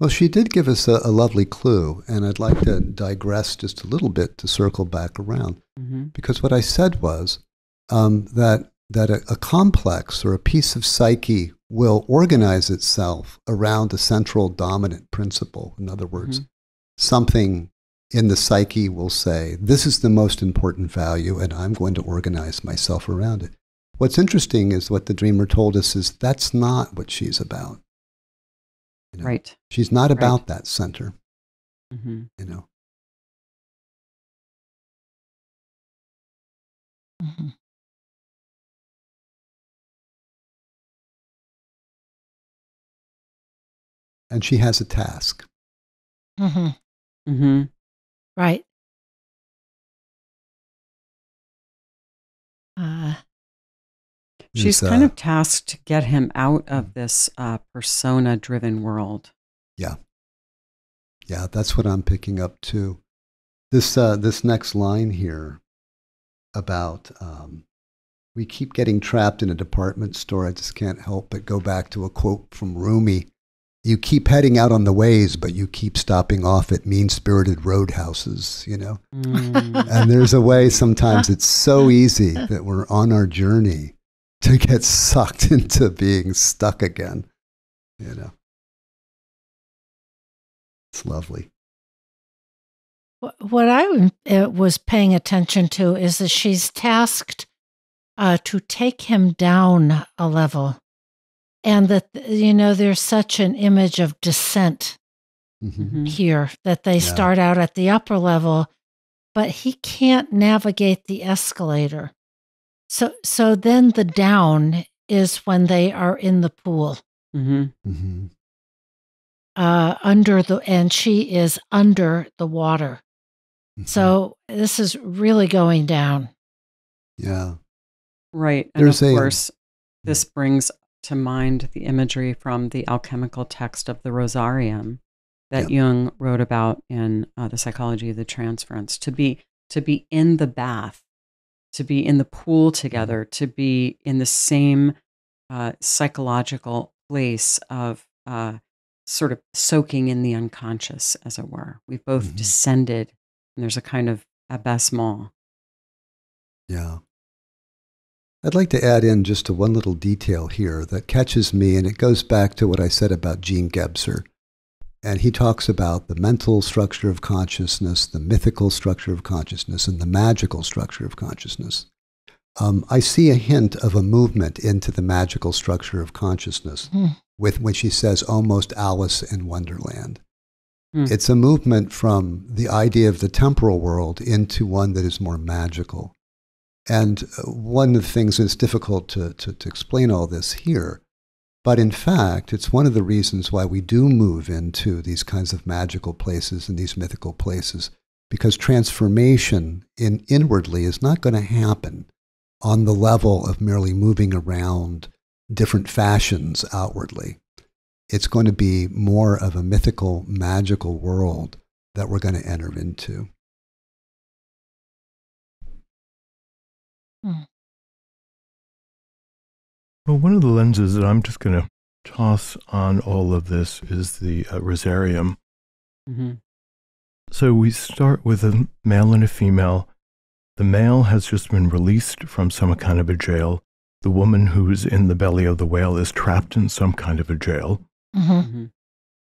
Well, she did give us a, a lovely clue, and I'd like to digress just a little bit to circle back around. hmm because what I said was um, that that a, a complex or a piece of psyche will organize itself around a central dominant principle. In other words, something in the psyche will say, "This is the most important value, and I'm going to organize myself around it." What's interesting is what the dreamer told us is that's not what she's about. You know, Right. She's not Right. about that center. hmm You know. Mhm. And she has a task. Mhm. hmm Right. Uh, She's kind uh, of tasked to get him out of this uh, persona driven world. Yeah. Yeah, that's what I'm picking up too. This uh, this next line here about um, we keep getting trapped in a department store. I just can't help but go back to a quote from Rumi. You keep heading out on the ways, but you keep stopping off at mean spirited roadhouses, you know? Mm. <laughs> And there's a way sometimes it's so easy that we're on our journey to get sucked <laughs> into being stuck again, you know? It's lovely. What I uh, was paying attention to is that she's tasked uh, to take him down a level. And that, you know, there's such an image of descent Mhm. Mhm. here that they Yeah. start out at the upper level, but he can't navigate the escalator. So, so then the down is when they are in the pool. Mhm. Mhm. uh, under the, and she is under the water. Mhm. So this is really going down. yeah, Right. And There's of a, um, course, this brings to mind the imagery from the alchemical text of the Rosarium that Jung wrote about in uh, the psychology of the transference. To be to be in the bath, to be in the pool together, to be in the same uh, psychological place of uh, sort of soaking in the unconscious, as it were. We've both Mhm. descended, and there's a kind of abaissement. yeah. I'd like to add in just a one little detail here that catches me, and it goes back to what I said about Jean Gebser. And he talks about the mental structure of consciousness, the mythical structure of consciousness, and the magical structure of consciousness. Um, I see a hint of a movement into the magical structure of consciousness Hmm. with when she says almost Alice in Wonderland. Hmm. It's a movement from the idea of the temporal world into one that is more magical. And uh, one of the things that's difficult to, to, to explain all this here, but in fact, it's one of the reasons why we do move into these kinds of magical places and these mythical places, because transformation in inwardly is not going to happen on the level of merely moving around different fashions outwardly. It's going to be more of a mythical, magical world that we're going to enter into. Hmm. Well, one of the lenses that I'm just going to toss on all of this is the uh, rosarium. Mm-hmm. So we start with a male and a female. The male has just been released from some kind of a jail. The woman who's in the belly of the whale is trapped in some kind of a jail. hmm Mm-hmm.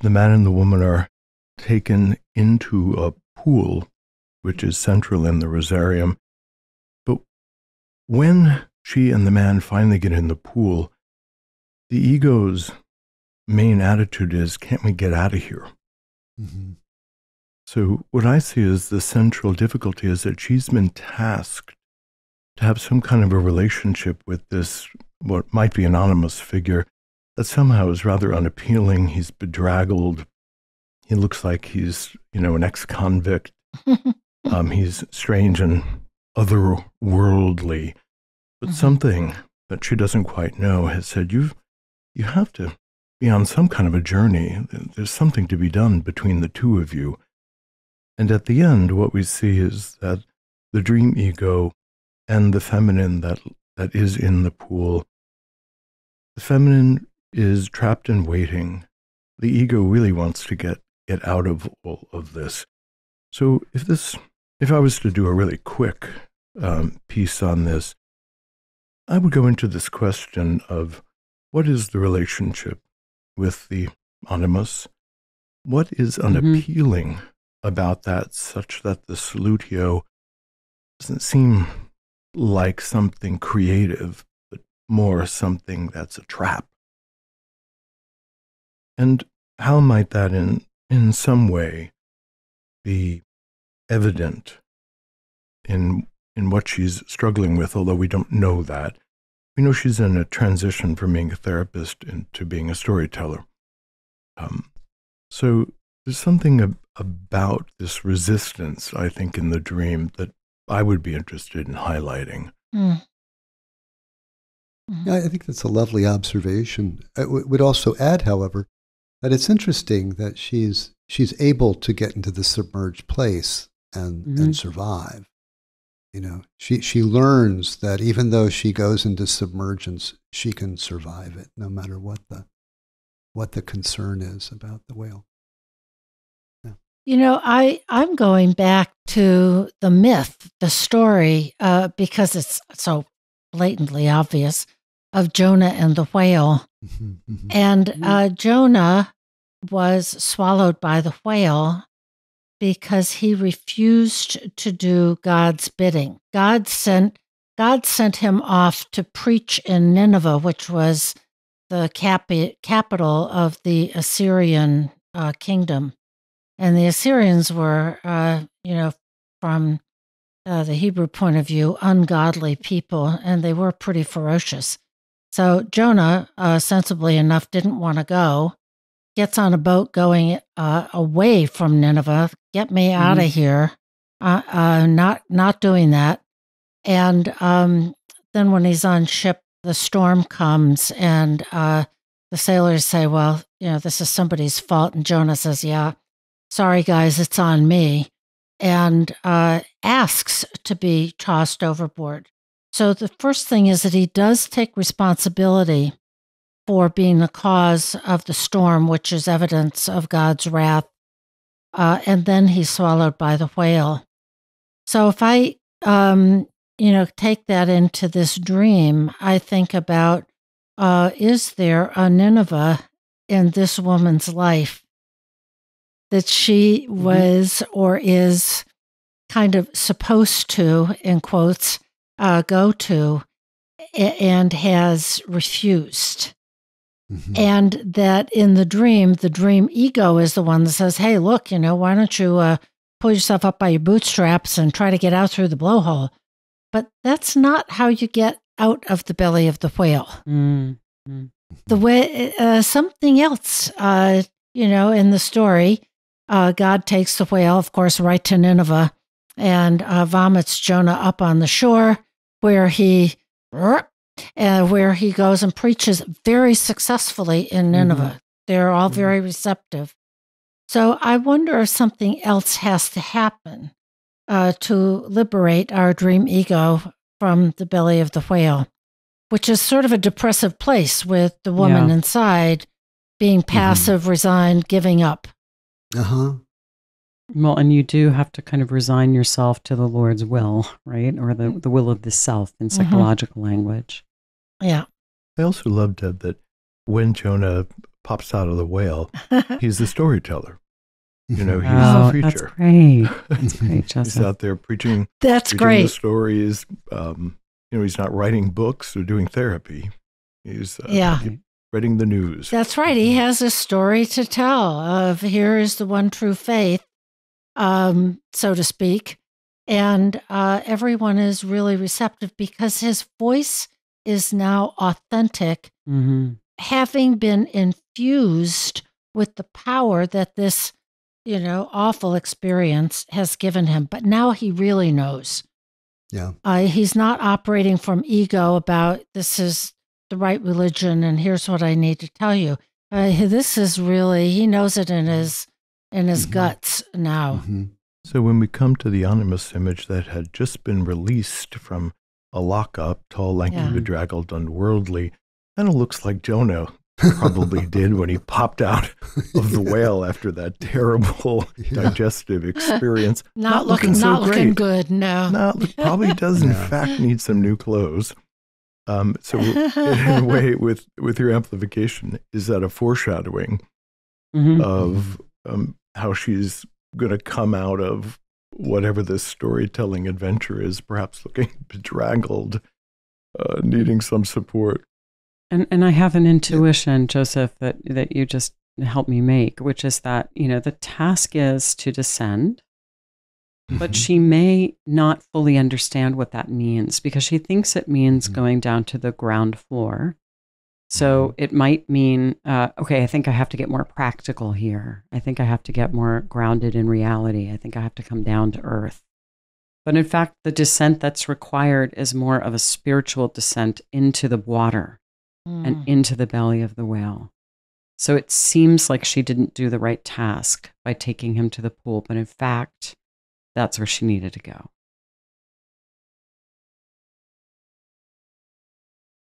The man and the woman are taken into a pool, which is central in the rosarium. But when she and the man finally get in the pool, the ego's main attitude is, can't we get out of here? Mhm. So, what I see is the central difficulty is that she's been tasked to have some kind of a relationship with this, what might be anonymous figure, that somehow is rather unappealing. He's bedraggled. He looks like he's, you know, an ex convict. <laughs> Um, he's strange and otherworldly. But Mhm. something that she doesn't quite know has said, You've, you have to be on some kind of a journey. There's something to be done between the two of you. And at the end, what we see is that the dream ego and the feminine that, that is in the pool, the feminine is trapped and waiting. The ego really wants to get, get out of all of this. So if this, if I was to do a really quick um, piece on this, I would go into this question of what is the relationship with the animus? What is Mhm. unappealing about that, such that the solutio doesn't seem like something creative, but more something that's a trap? And how might that, in, in some way, be evident in, in what she's struggling with, although we don't know that? We know she's in a transition from being a therapist into being a storyteller. Um, so there's something ab- about this resistance, I think, in the dream that I would be interested in highlighting. Mm. Yeah, I think that's a lovely observation. I w- would also add, however, that it's interesting that she's she's able to get into the submerged place and Mhm. and survive. You know, she she learns that even though she goes into submergence, she can survive it, no matter what the what the concern is about the whale. You know, I I'm going back to the myth, the story, uh, because it's so blatantly obvious of Jonah and the whale. Mhm, mhm. And Mhm. uh, Jonah was swallowed by the whale because he refused to do God's bidding. God sent God sent him off to preach in Nineveh, which was the capi- capital of the Assyrian uh, kingdom, and the Assyrians were, uh, you know, from uh, the Hebrew point of view, ungodly people, and they were pretty ferocious. So Jonah, uh, sensibly enough, didn't want to go. Gets on a boat going uh, away from Nineveh. Get me out of here. Uh, uh, not not doing that. And um, then when he's on ship, the storm comes, and uh, the sailors say, "Well, you know, this is somebody's fault." And Jonah says, "Yeah, sorry guys, it's on me," and uh, asks to be tossed overboard. So the first thing is that he does take responsibility for being the cause of the storm, which is evidence of God's wrath. Uh, and then he's swallowed by the whale. So if I um, you know, take that into this dream, I think about uh, is there a Nineveh in this woman's life that she Mm-hmm. was or is kind of supposed to, in quotes, uh, go to and has refused? Mhm. And that in the dream, the dream ego is the one that says, Hey, look, you know, why don't you uh, pull yourself up by your bootstraps and try to get out through the blowhole? But that's not how you get out of the belly of the whale. Mm. The way uh, something else, uh, you know, in the story, uh, God takes the whale, of course, right to Nineveh and uh, vomits Jonah up on the shore where he uh, where he goes and preaches very successfully in Nineveh. They're all Mhm. very receptive. So I wonder if something else has to happen uh, to liberate our dream ego from the belly of the whale, which is sort of a depressive place with the woman Yeah. inside being passive, resigned, giving up. Uh-huh. Well, and you do have to kind of resign yourself to the Lord's will, right? Or the, the will of the self in psychological language. Yeah. I also love, Deb, that when Jonah pops out of the whale, <laughs> he's the storyteller. You know, he's oh, the that's preacher. great. <laughs> That's great, he's out there preaching, That's preaching the great. stories. Um, you know, he's not writing books or doing therapy. He's uh, Yeah. spreading the news. That's right. He has a story to tell of here is the one true faith, um, so to speak. And uh, everyone is really receptive because his voice is now authentic, hmm having been infused with the power that this, you know, awful experience has given him. But now he really knows. Yeah. Uh, he's not operating from ego about this is the right religion and here's what I need to tell you. Uh, this is really he knows it in his in his Mhm. guts now. Mhm. So when we come to the Animus image that had just been released from a lockup, tall, lanky, Yeah. bedraggled, unworldly, kind of looks like Jonah probably <laughs> did when he popped out of the whale after that terrible <laughs> Yeah. digestive <laughs> experience. Not, Not looking, looking so not looking great. good. No. Not, probably does in fact need some new clothes. Um, so in a way, with with your amplification, is that a foreshadowing hmm of um, how she's going to come out of whatever this storytelling adventure is, perhaps looking <laughs> bedraggled, uh, needing some support. And and I have an intuition, Joseph, that that you just helped me make, which is that you know the task is to descend, but Mhm. she may not fully understand what that means because she thinks it means Mhm. going down to the ground floor. So it might mean, uh, okay, I think I have to get more practical here. I think I have to get more grounded in reality. I think I have to come down to earth. But in fact, the descent that's required is more of a spiritual descent into the water Mm. and into the belly of the whale. So it seems like she didn't do the right task by taking him to the pool, but in fact, that's where she needed to go.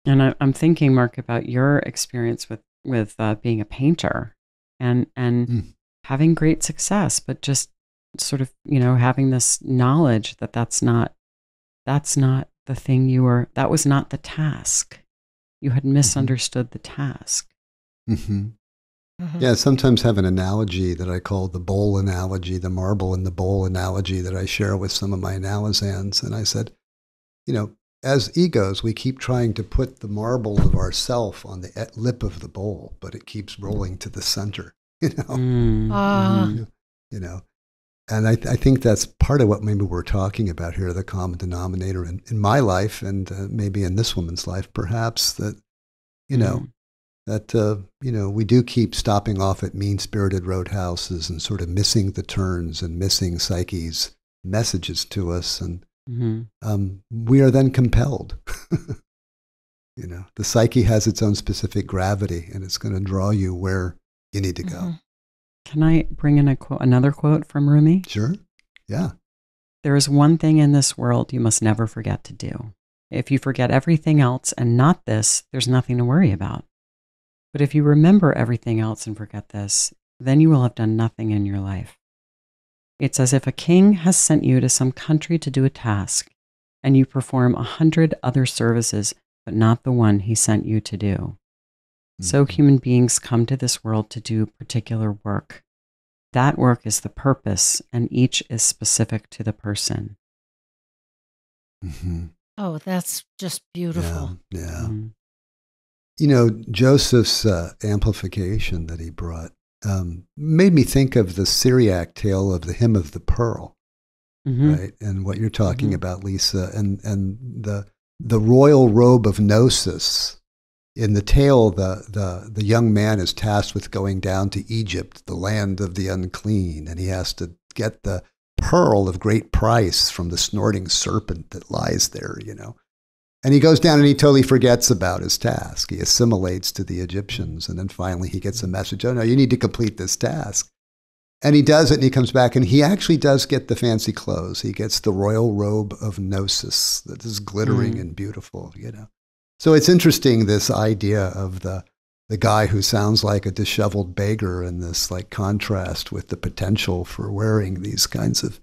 And I, I'm thinking, Mark, about your experience with with uh, being a painter and and Mm. having great success, but just sort of you know having this knowledge that that's not that's not the thing you were that was not the task. You had misunderstood the task. Mhm. Mhm. Yeah, I sometimes have an analogy that I call the bowl analogy, the marble in the bowl analogy that I share with some of my analysands. And I said, you know, as egos, we keep trying to put the marble of ourself on the e- lip of the bowl, but it keeps rolling to the center, <laughs> you know, Mm, mhm. you know. And I, I think that's part of what maybe we're talking about here, the common denominator in, in my life and uh, maybe in this woman's life, perhaps, that, you know, Mm. that uh, you know we do keep stopping off at mean-spirited roadhouses and sort of missing the turns and missing psyche's messages to us, and Mhm. um, we are then compelled. <laughs> you know, the psyche has its own specific gravity, and it's going to draw you where you need to go. Mhm. Can I bring in a quote, another quote from Rumi? Sure, yeah, There is one thing in this world you must never forget to do. If you forget everything else and not this, there's nothing to worry about. But if you remember everything else and forget this, then you will have done nothing in your life. It's as if a king has sent you to some country to do a task, and you perform a hundred other services, but not the one he sent you to do. So Mhm. human beings come to this world to do particular work. That work is the purpose, and each is specific to the person. Mm-hmm. Oh, that's just beautiful. Yeah, yeah. Mm. You know, Joseph's uh, amplification that he brought um, made me think of the Syriac tale of the hymn of the pearl, Mhm. right? And what you're talking Mhm. about, Lisa, and and the the royal robe of gnosis. In the tale, the, the, the young man is tasked with going down to Egypt, the land of the unclean, and he has to get the pearl of great price from the snorting serpent that lies there, you know. And he goes down and he totally forgets about his task. He assimilates to the Egyptians. And then finally he gets a message oh, no, you need to complete this task. And he does it and he comes back and he actually does get the fancy clothes. He gets the royal robe of gnosis that is glittering Mm. and beautiful, you know. So it's interesting this idea of the the guy who sounds like a disheveled beggar and this like contrast with the potential for wearing these kinds of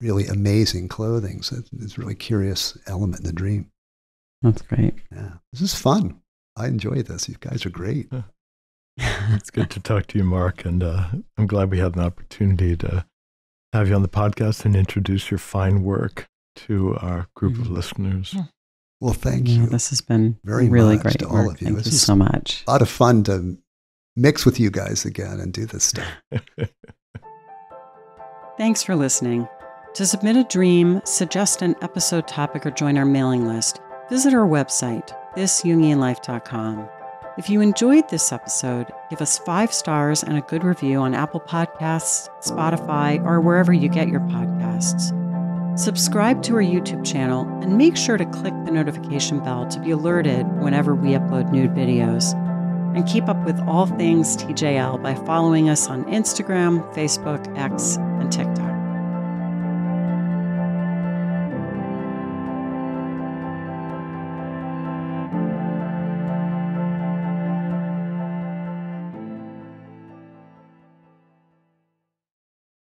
really amazing clothing. So it's- it's a really curious element in the dream. That's great. Yeah. This is fun. I enjoy this. You guys are great. <laughs> It's good to talk to you, Mark, and uh, I'm glad we had an opportunity to have you on the podcast and introduce your fine work to our group of Mhm. listeners. Well, thank Yeah, you. This has been Very really great to all work. of you. Thank This you so much. A lot of fun to mix with you guys again and do this stuff. <laughs> Thanks for listening. To submit a dream, suggest an episode topic, or join our mailing list, visit our website, thisjungianlife.com. If you enjoyed this episode, give us five stars and a good review on Apple Podcasts, Spotify, or wherever you get your podcasts. Subscribe to our YouTube channel and make sure to click the notification bell to be alerted whenever we upload new videos. And keep up with all things TJL by following us on Instagram, Facebook, X, and TikTok.